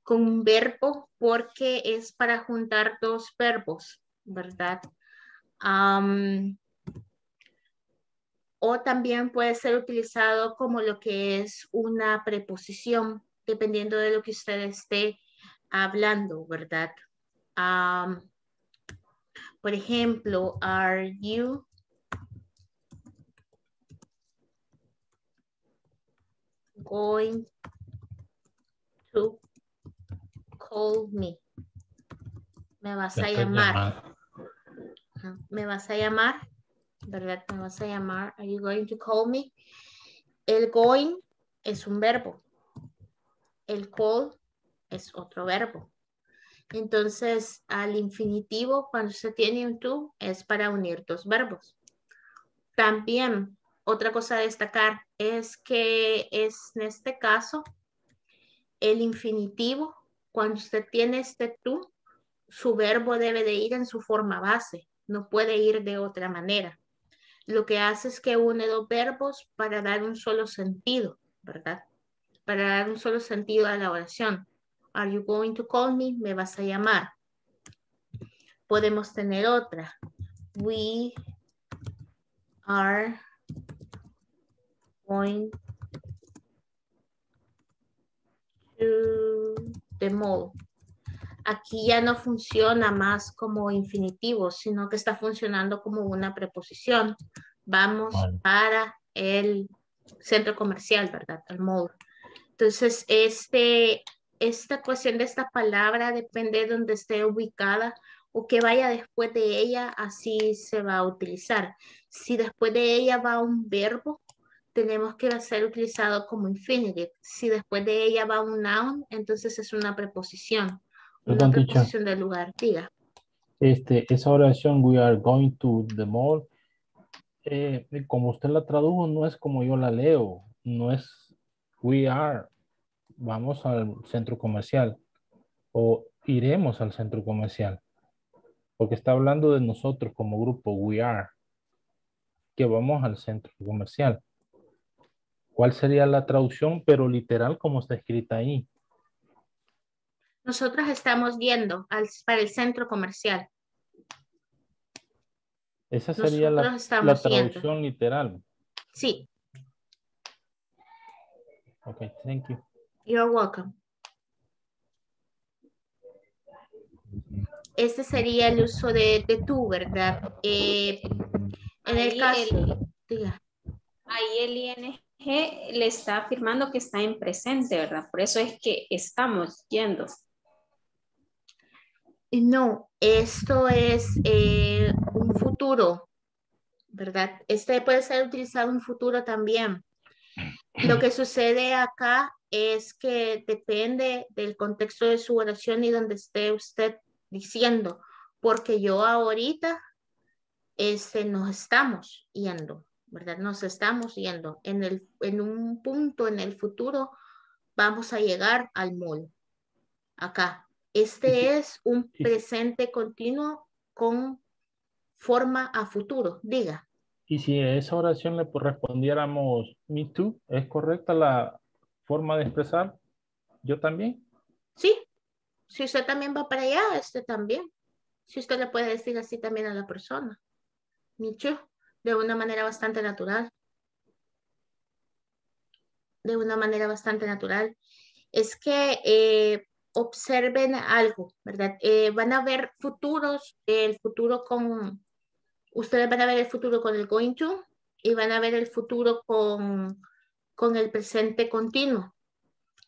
con un verbo porque es para juntar dos verbos, ¿verdad? o también puede ser utilizado como lo que es una preposición, dependiendo de lo que usted esté hablando, ¿verdad? Por ejemplo, are you going to call me? Me vas a llamar. Me vas a llamar. ¿verdad? Me vas a llamar. Are you going to call me? El going es un verbo. El call es otro verbo. Entonces, al infinitivo, cuando se tiene un to, es para unir dos verbos. También, otra cosa a destacar es que es en este caso, el infinitivo, cuando usted tiene este to, su verbo debe de ir en su forma base, no puede ir de otra manera lo que hace es que une dos verbos para dar un solo sentido, ¿verdad? Para dar un solo sentido a la oración. Are you going to call me? Me vas a llamar. Podemos tener otra. We are going to the mall aquí ya no funciona más como infinitivo, sino que está funcionando como una preposición. Vamos para el centro comercial, ¿verdad? El mall. Entonces, este, esta cuestión de esta palabra depende de donde esté ubicada o que vaya después de ella, así se va a utilizar. Si después de ella va un verbo, tenemos que ser utilizado como infinitive. Si después de ella va un noun, entonces es una preposición. Una preposición del lugar, diga. Este, esa oración, we are going to the mall, eh, como usted la tradujo, no es como yo la leo, no es we are, vamos al centro comercial o iremos al centro comercial, porque está hablando de nosotros como grupo, we are, que vamos al centro comercial. ¿Cuál sería la traducción, pero literal como está escrita ahí? Nosotros estamos yendo al, para el centro comercial. Esa sería la, la, traducción literal. Sí. Ok, thank you. You're welcome. Este sería el uso de, de tú, ¿verdad? Eh, en el caso... ahí el ING le está afirmando que está en presente, ¿verdad? Por eso es que estamos yendo. No, esto es eh, un futuro, ¿verdad? Este puede ser utilizado en futuro también. Lo que sucede acá es que depende del contexto de su oración y donde esté usted diciendo, porque yo ahorita este, nos estamos yendo, ¿verdad? Nos estamos yendo. En, el, en un punto en el futuro vamos a llegar al mall, acá, este es un presente continuo con forma a futuro. Diga. Y si a esa oración le respondiéramos me too, ¿es correcta la forma de expresar yo también? Sí. Si usted también va para allá, este también. Si usted le puede decir así también a la persona. Too, de una manera bastante natural. De una manera bastante natural. Es que eh, observen algo, ¿verdad? Eh, van a ver futuros, el futuro con, ustedes van a ver el futuro con el going to y van a ver el futuro con, con el presente continuo.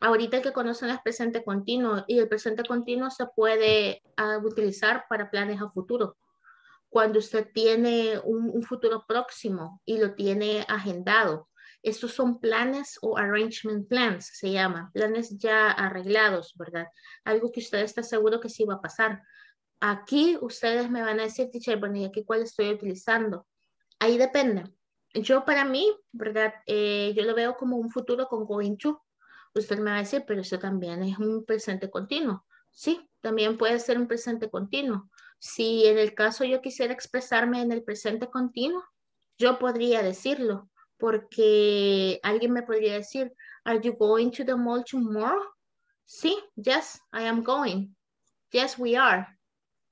Ahorita que conocen el presente continuo y el presente continuo se puede ah, utilizar para planes a futuro. Cuando usted tiene un futuro próximo y lo tiene agendado, estos son planes o arrangement plans, se llama, planes ya arreglados, ¿verdad? Algo que usted está seguro que sí va a pasar. Aquí ustedes me van a decir, teacher, bueno, ¿y aquí cuál estoy utilizando? Ahí depende. Yo para mí, ¿verdad? Eh, yo lo veo como un futuro con going to, Usted me va a decir, pero eso también es un presente continuo. Sí, también puede ser un presente continuo. Si en el caso yo quisiera expresarme en el presente continuo, yo podría decirlo, porque alguien me podría decir, are you going to the mall tomorrow? Sí, yes, I am going. Yes, we are.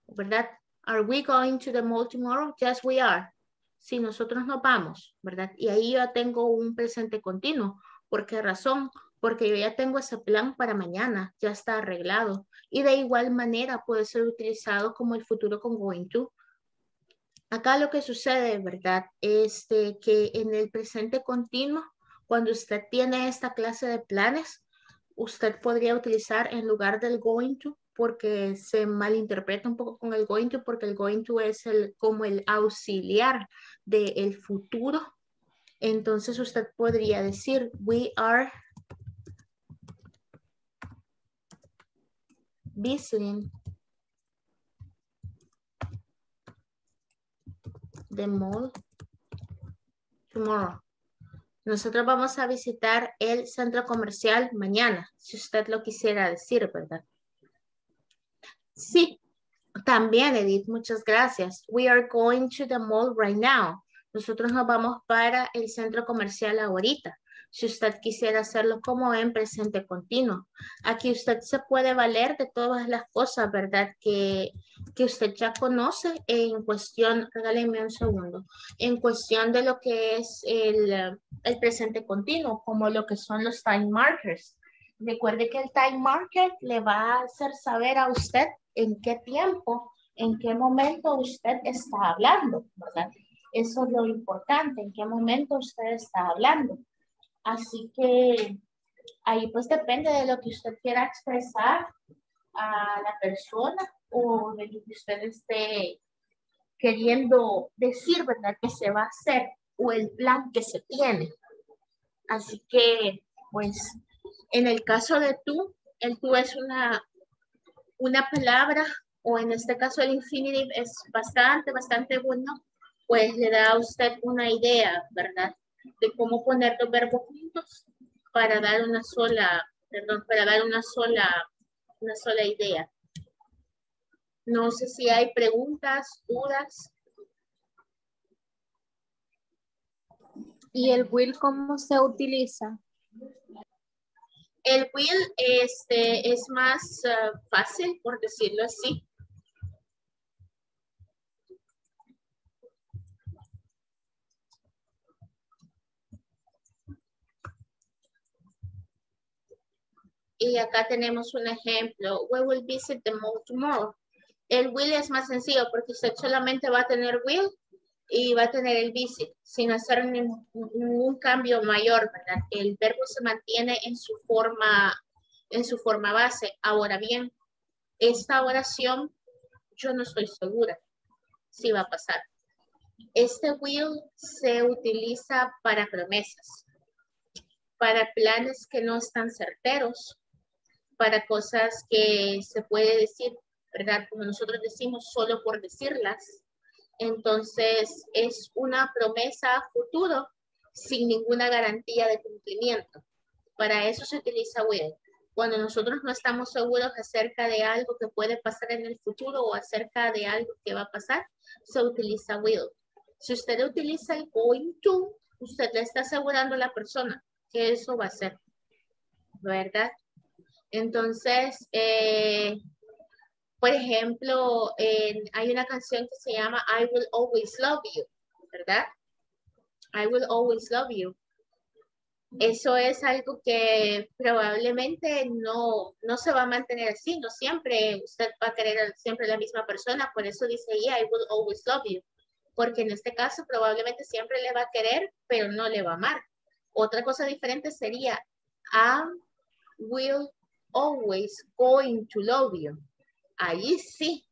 ¿Verdad? Are we going to the mall tomorrow? Yes, we are. Si nosotros nos vamos, ¿verdad? Y ahí yo tengo un presente continuo. ¿Por qué razón? Porque yo ya tengo ese plan para mañana, ya está arreglado. Y de igual manera puede ser utilizado como el futuro con going to. Acá lo que sucede, ¿verdad? Es que en el presente continuo, cuando usted tiene esta clase de planes, usted podría utilizar en lugar del going to, porque se malinterpreta un poco con el going to, porque el going to es el, como el auxiliar del futuro. Entonces usted podría decir, we are visiting the mall tomorrow. Nosotros vamos a visitar el centro comercial mañana, si usted lo quisiera decir, ¿verdad? Sí, también, Edith, muchas gracias. We are going to the mall right now. Nosotros nos vamos para el centro comercial ahorita si usted quisiera hacerlo como en presente continuo. Aquí usted se puede valer de todas las cosas, ¿verdad? Que, que usted ya conoce en cuestión, regálenme un segundo, en cuestión de lo que es el, el presente continuo, como lo que son los time markers. Recuerde que el time marker le va a hacer saber a usted en qué tiempo, en qué momento usted está hablando, ¿verdad? Eso es lo importante, en qué momento usted está hablando. Así que ahí pues depende de lo que usted quiera expresar a la persona o de lo que usted esté queriendo decir, ¿verdad? Que se va a hacer o el plan que se tiene. Así que, pues, en el caso de tú, el tú es una, una palabra o en este caso el infinitive es bastante, bastante bueno, pues le da a usted una idea, ¿verdad? de cómo poner los verbos juntos para dar una sola, perdón, para dar una sola, una sola idea. No sé si hay preguntas, dudas. ¿Y el will cómo se utiliza? El will este, es más eh, fácil, por decirlo así. Y acá tenemos un ejemplo. We will visit the mall tomorrow. El will es más sencillo porque usted solamente va a tener will y va a tener el visit sin hacer ningún, cambio mayor, ¿verdad? El verbo se mantiene en su forma, en su forma base. Ahora bien, esta oración yo no estoy segura si va a pasar. Este will se utiliza para promesas, para planes que no están certeros, para cosas que se puede decir, ¿verdad? Como nosotros decimos, solo por decirlas. Entonces, es una promesa a futuro sin ninguna garantía de cumplimiento. Para eso se utiliza will. Cuando nosotros no estamos seguros acerca de algo que puede pasar en el futuro o acerca de algo que va a pasar, se utiliza will. Si usted utiliza el going to, usted le está asegurando a la persona que eso va a ser, ¿verdad? Entonces, eh, por ejemplo, hay una canción que se llama I Will Always Love You, ¿verdad? I Will Always Love You. Eso es algo que probablemente no, no se va a mantener así, no siempre usted va a querer siempre la misma persona, por eso dice I will always love you, porque en este caso probablemente siempre le va a querer, pero no le va a amar. Otra cosa diferente sería I will always going to love you. Ahí sí,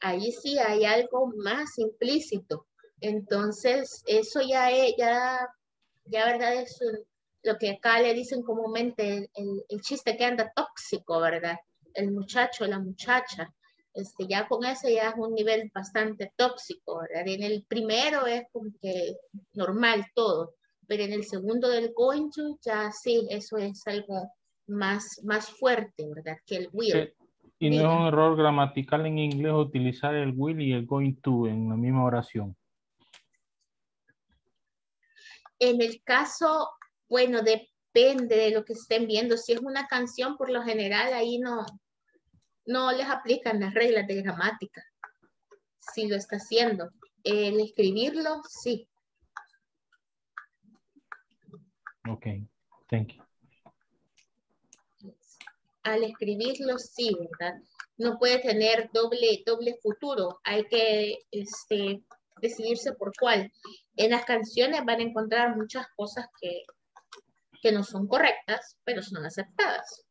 ahí sí hay algo más implícito. Entonces, eso ya es, ya, ya verdad es lo que acá le dicen comúnmente el, chiste que anda tóxico, ¿verdad? El muchacho, la muchacha. Este, ya con ese ya es un nivel bastante tóxico, ¿verdad? En el primero es como que normal todo, pero en el segundo del going to ya sí, eso es algo más, más fuerte, ¿verdad? Que el will. Y no es un error gramatical en inglés utilizar el will y el going to en la misma oración. En el caso, bueno, depende de lo que estén viendo. Si es una canción, por lo general, ahí no, no les aplican las reglas de gramática. Si lo está haciendo. El escribirlo, sí. Ok, thank you. Al escribirlo, sí, ¿verdad? No puede tener doble, doble futuro. Hay que este, decidirse por cuál. En las canciones van a encontrar muchas cosas que, que no son correctas, pero son aceptadas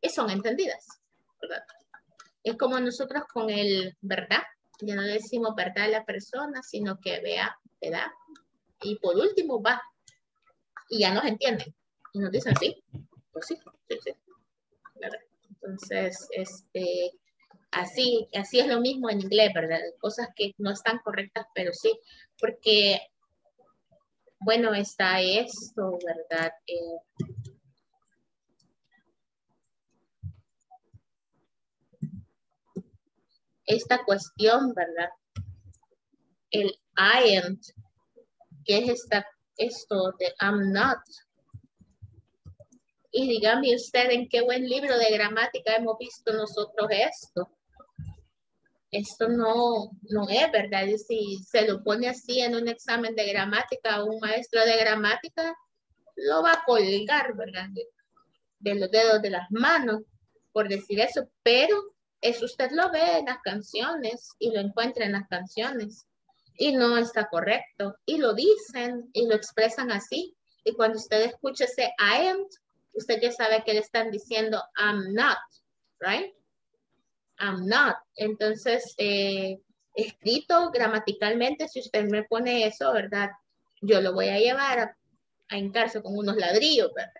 y son entendidas, ¿verdad? Es como nosotros con el verdad, ya no decimos verdad a la persona, sino que vea, ¿verdad? Y por último va, y ya nos entienden. Y nos dicen, sí, pues sí, sí, sí. Entonces, este, así, así es lo mismo en inglés, ¿verdad? Cosas que no están correctas, pero sí, porque, bueno, está esto, ¿verdad? Eh, esta cuestión, ¿verdad? El I am, que es esta, esto de I'm not. Y dígame usted en qué buen libro de gramática hemos visto nosotros esto. Esto no, no es verdad. Y si se lo pone así en un examen de gramática un maestro de gramática, lo va a colgar, ¿verdad? de los dedos de las manos, por decir eso. Pero eso usted lo ve en las canciones y lo encuentra en las canciones y no está correcto y lo dicen y lo expresan así y cuando usted escucha ese I am, usted ya sabe que le están diciendo I'm not, right? I'm not. Entonces, eh, escrito gramaticalmente, si usted me pone eso, ¿verdad? Yo lo voy a llevar a, a con unos ladrillos, ¿verdad?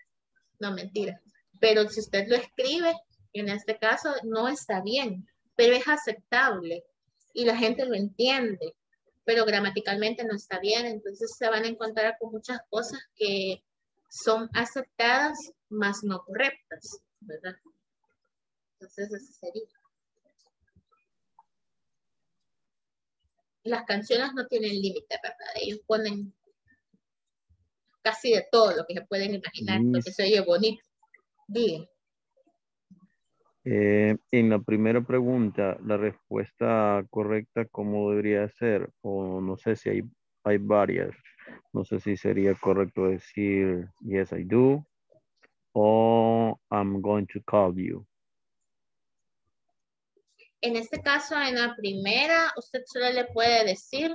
No, mentira. Pero si usted lo escribe, en este caso no está bien, pero es aceptable y la gente lo entiende, pero gramaticalmente no está bien, entonces se van a encontrar con muchas cosas que son aceptadas, más no correctas, ¿verdad? Entonces, ese sería. Las canciones no tienen límite, ¿verdad? Ellos ponen casi de todo lo que se pueden imaginar, porque se oye bonito. Bien. Eh, en la primera pregunta, la respuesta correcta, ¿cómo debería ser? O no sé si hay, hay varias. No sé si sería correcto decir, yes, I do. O I'm going to call you. En este caso, en la primera, usted solo le puede decir,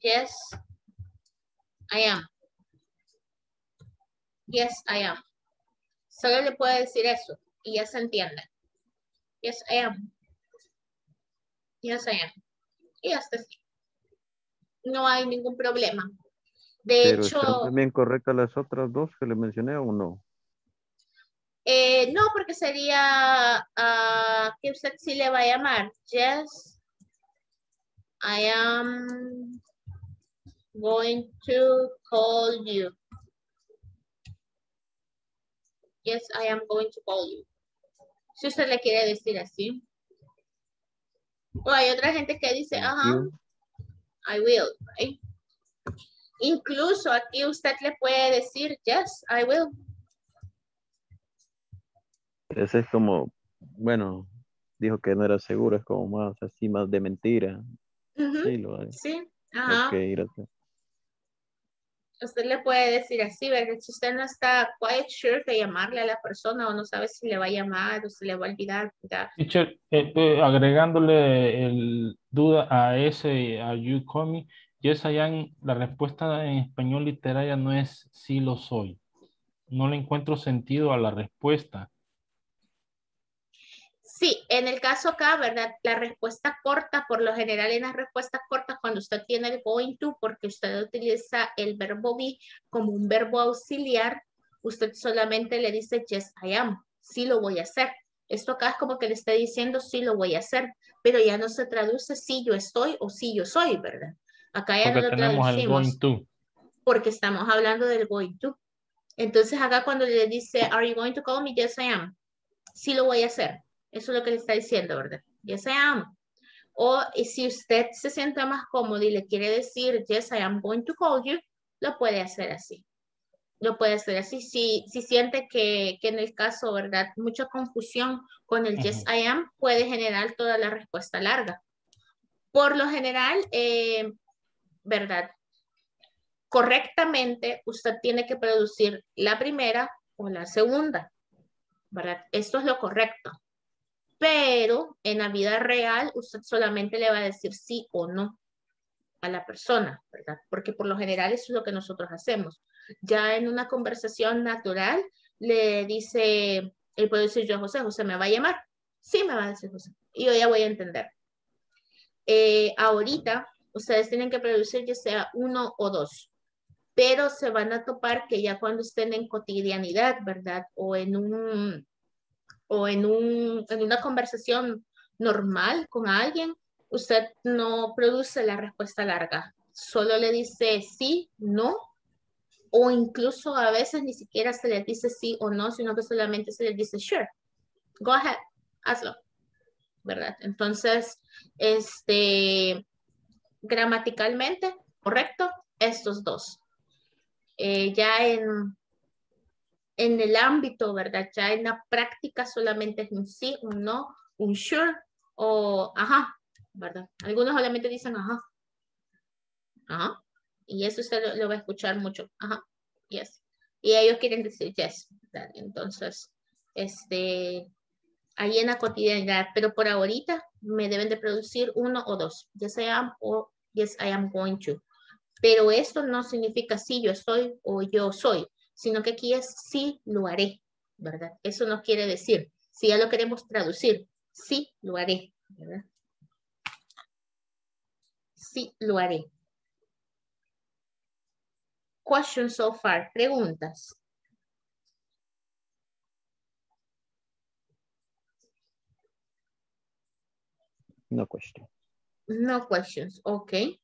yes, I am. Yes, I am. Solo le puede decir eso y ya se entiende. Yes, I am. Yes, I am. Y hasta así. No hay ningún problema. De Pero hecho... ¿Están también correctas las otras dos que le mencioné o no? Eh, no, porque sería uh, que usted sí le va a llamar. Yes, I am going to call you. Yes, I am going to call you. Si usted le quiere decir así. O hay otra gente que dice, ajá, I will, right? Incluso aquí usted le puede decir, yes, I will. Ese es como, bueno, dijo que no era seguro, es como más así, más de mentira. Sí, lo hay. Sí, ajá. Okay, gracias usted le puede decir así, ¿verdad? Si usted no está quite sure de llamarle a la persona o no sabe si le va a llamar o si le va a olvidar. Teacher, eh, eh, agregándole el duda a ese, a you coming, yes, I la respuesta en español literaria no es sí lo soy. No le encuentro sentido a la respuesta. Sí, en el caso acá, ¿verdad? La respuesta corta, por lo general en las respuestas cortas, cuando usted tiene el going to, porque usted utiliza el verbo be como un verbo auxiliar, usted solamente le dice yes, I am, sí lo voy a hacer. Esto acá es como que le está diciendo sí lo voy a hacer, pero ya no se traduce sí yo estoy o sí yo soy, ¿verdad? Acá ya no lo going to. porque estamos hablando del going to. Entonces acá cuando le dice, are you going to call me? Yes, I am. Sí lo voy a hacer. Eso es lo que le está diciendo, ¿verdad? Yes, I am. O si usted se siente más cómodo y le quiere decir, yes, I am going to call you, lo puede hacer así. Lo puede hacer así. Si, si siente que, que en el caso, ¿verdad? Mucha confusión con el yes, I am puede generar toda la respuesta larga. Por lo general, eh, ¿verdad? Correctamente, usted tiene que producir la primera o la segunda, ¿verdad? Esto es lo correcto. Pero en la vida real, usted solamente le va a decir sí o no a la persona, ¿verdad? Porque por lo general eso es lo que nosotros hacemos. Ya en una conversación natural, le dice, él puede decir yo a José, José me va a llamar. Sí, me va a decir José. Y yo ya voy a entender. Eh, ahorita ustedes tienen que producir ya sea uno o dos, pero se van a topar que ya cuando estén en cotidianidad, ¿verdad? O en un o en, un, en una conversación normal con alguien, usted no produce la respuesta larga, solo le dice sí, no, o incluso a veces ni siquiera se le dice sí o no, sino que solamente se le dice sure, go ahead, hazlo. ¿verdad? Entonces, este, gramaticalmente, correcto, estos dos. Eh, ya en, en el ámbito, ¿verdad? Ya en la práctica solamente es un sí, un no, un sure o ajá, ¿verdad? Algunos solamente dicen ajá. Ajá. Y eso usted lo, va a escuchar mucho. Ajá. Yes. Y ellos quieren decir yes. ¿verdad? Entonces, este, ahí en la cotidianidad, pero por ahorita me deben de producir uno o dos, yes I am o yes I am going to. Pero esto no significa sí yo soy o yo soy, sino que aquí es sí lo haré, ¿verdad? Eso no quiere decir, si ya lo queremos traducir, sí lo haré, ¿verdad? Sí lo haré. Questions so far, preguntas. No question. No questions. Okay.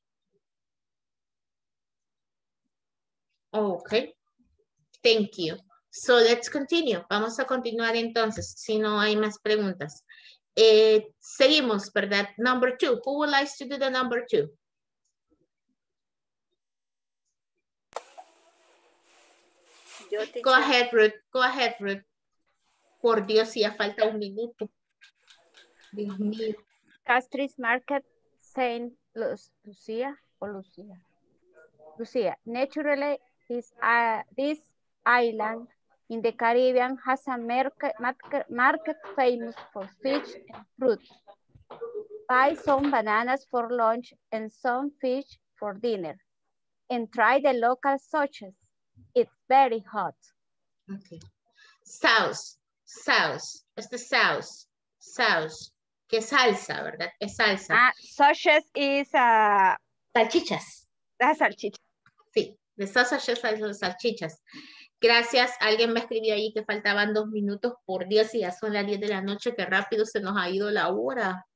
Okay. Thank you. So let's continue. Vamos a continuar entonces, si no hay más preguntas. Eh, seguimos, ¿verdad? Number two. Who would like to do the number two? Go ahead, Ruth. Go ahead, Ruth. Por Dios, si ya falta un minuto. Dios mío. Castries Market, Saint Lucia or Lucia. Lucia. Naturally, this, uh, this island in the Caribbean has a market, market, famous for fish and fruit. Buy some bananas for lunch and some fish for dinner. And try the local sauces. It's very hot. Okay. South, sauce. It's the south, sauce. Que salsa, ¿verdad? Es salsa. Ah, sausages is uh, salchichas. Las salchichas. Sí, de sausages son salchichas. Gracias, alguien me escribió ahí que faltaban dos minutos, por Dios, y ya son las 10 de la noche, que rápido se nos ha ido la hora.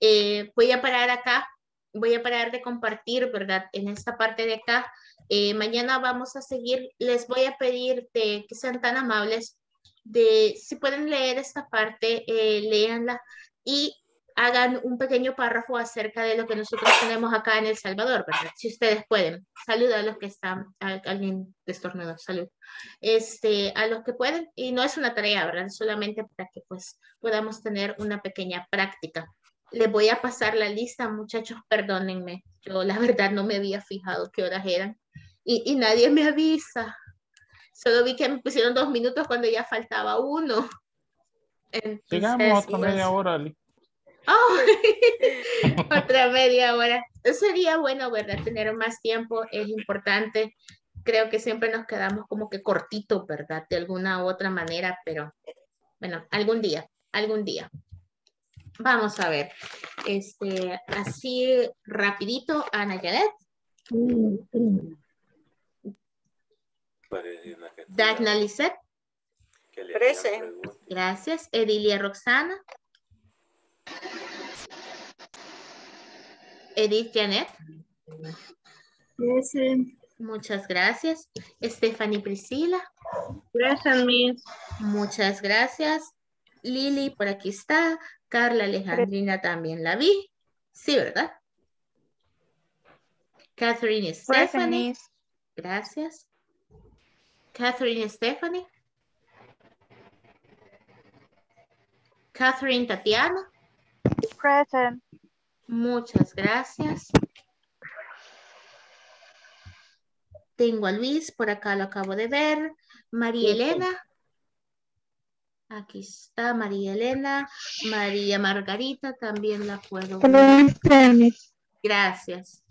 Eh, voy a parar acá, voy a parar de compartir, ¿verdad? En esta parte de acá. Eh, mañana vamos a seguir, les voy a pedir que sean tan amables de, si pueden leer esta parte, eh, léanla y hagan un pequeño párrafo acerca de lo que nosotros tenemos acá en El Salvador, ¿verdad? Si ustedes pueden. Salud a los que están, a, alguien destornado, salud. Este, a los que pueden, y no es una tarea, ¿verdad? Solamente para que pues podamos tener una pequeña práctica. Les voy a pasar la lista, muchachos, perdónenme. Yo la verdad no me había fijado qué horas eran y, y nadie me avisa. Solo vi que me pusieron dos minutos cuando ya faltaba uno. Sigamos [LAUGHS] otra media hora, otra media hora. Sería bueno, ¿verdad? Tener más tiempo es importante. Creo que siempre nos quedamos como que cortito, ¿verdad? De alguna u otra manera, pero bueno, algún día, algún día. Vamos a ver. Este, así rapidito, Ana Yadet. Dagna Lisset. Presente. Gracias. Edilia Roxana. Edith Janet. Present. Muchas gracias. Stephanie Priscila. Present, Miss. Muchas gracias. Lili, por aquí está. Carla Alejandrina también la vi. Sí, ¿verdad? Catherine Stephanie. Gracias. Catherine Stephanie. Catherine Tatiana. Present. Muchas gracias. Tengo a Luis, por acá lo acabo de ver. María Elena. Aquí está María Elena. María Margarita también la puedo ver. Gracias.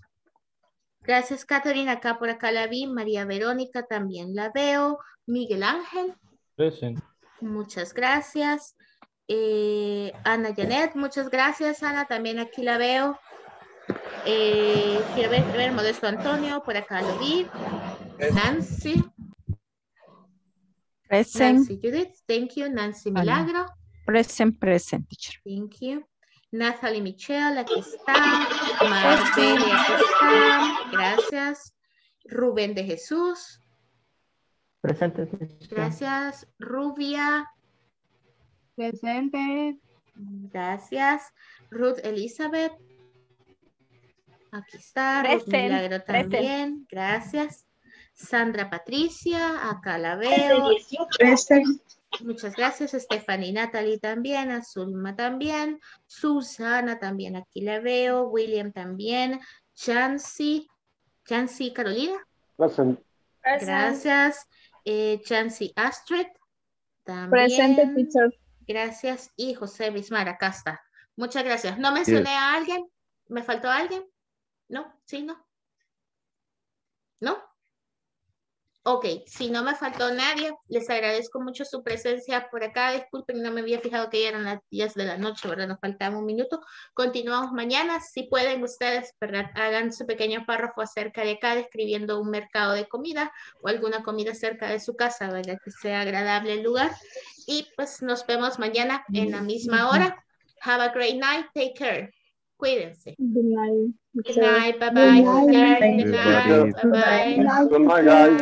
Gracias, Caterina. Acá por acá la vi. María Verónica también la veo. Miguel Ángel. Present. Muchas gracias. Eh, Ana Janet, muchas gracias, Ana. También aquí la veo. Eh, quiero ver, ver, Modesto Antonio, por acá lo vi. Nancy. Present. Nancy Judith, thank you. Nancy Milagro. Present, present, teacher. Thank you. Natalie Michelle, aquí está. Marceli, aquí está. Gracias. Rubén de Jesús. Presente. Gracias. Rubia. Presente. Gracias. Ruth Elizabeth. Aquí está. Ruth Milagro present. también. Gracias. Sandra Patricia, acá la veo. Present. Muchas gracias. Stephanie Natalie también. Azulma también. Susana también aquí la veo. William también. Chancy. Chancy Carolina. Present. Gracias. Eh, Chancy Astrid. También. Presente, teacher. Gracias. Y José Bismar, acá está. Muchas gracias. ¿No mencioné a alguien? ¿Me faltó alguien? ¿No? ¿Sí? ¿No? ¿No? Ok, si no me faltó nadie, les agradezco mucho su presencia por acá. Disculpen, no me había fijado que ya eran las 10 de la noche, ¿verdad? Nos faltaba un minuto. Continuamos mañana. Si pueden ustedes, ¿verdad? Hagan su pequeño párrafo acerca de acá, describiendo un mercado de comida o alguna comida cerca de su casa, ¿verdad? Que sea agradable el lugar. Y pues nos vemos mañana en la misma hora. Have a great night. Take care. Cuídense. Good night. Good night. Bye bye. Good night. Good night. Bye bye. Good night, guys.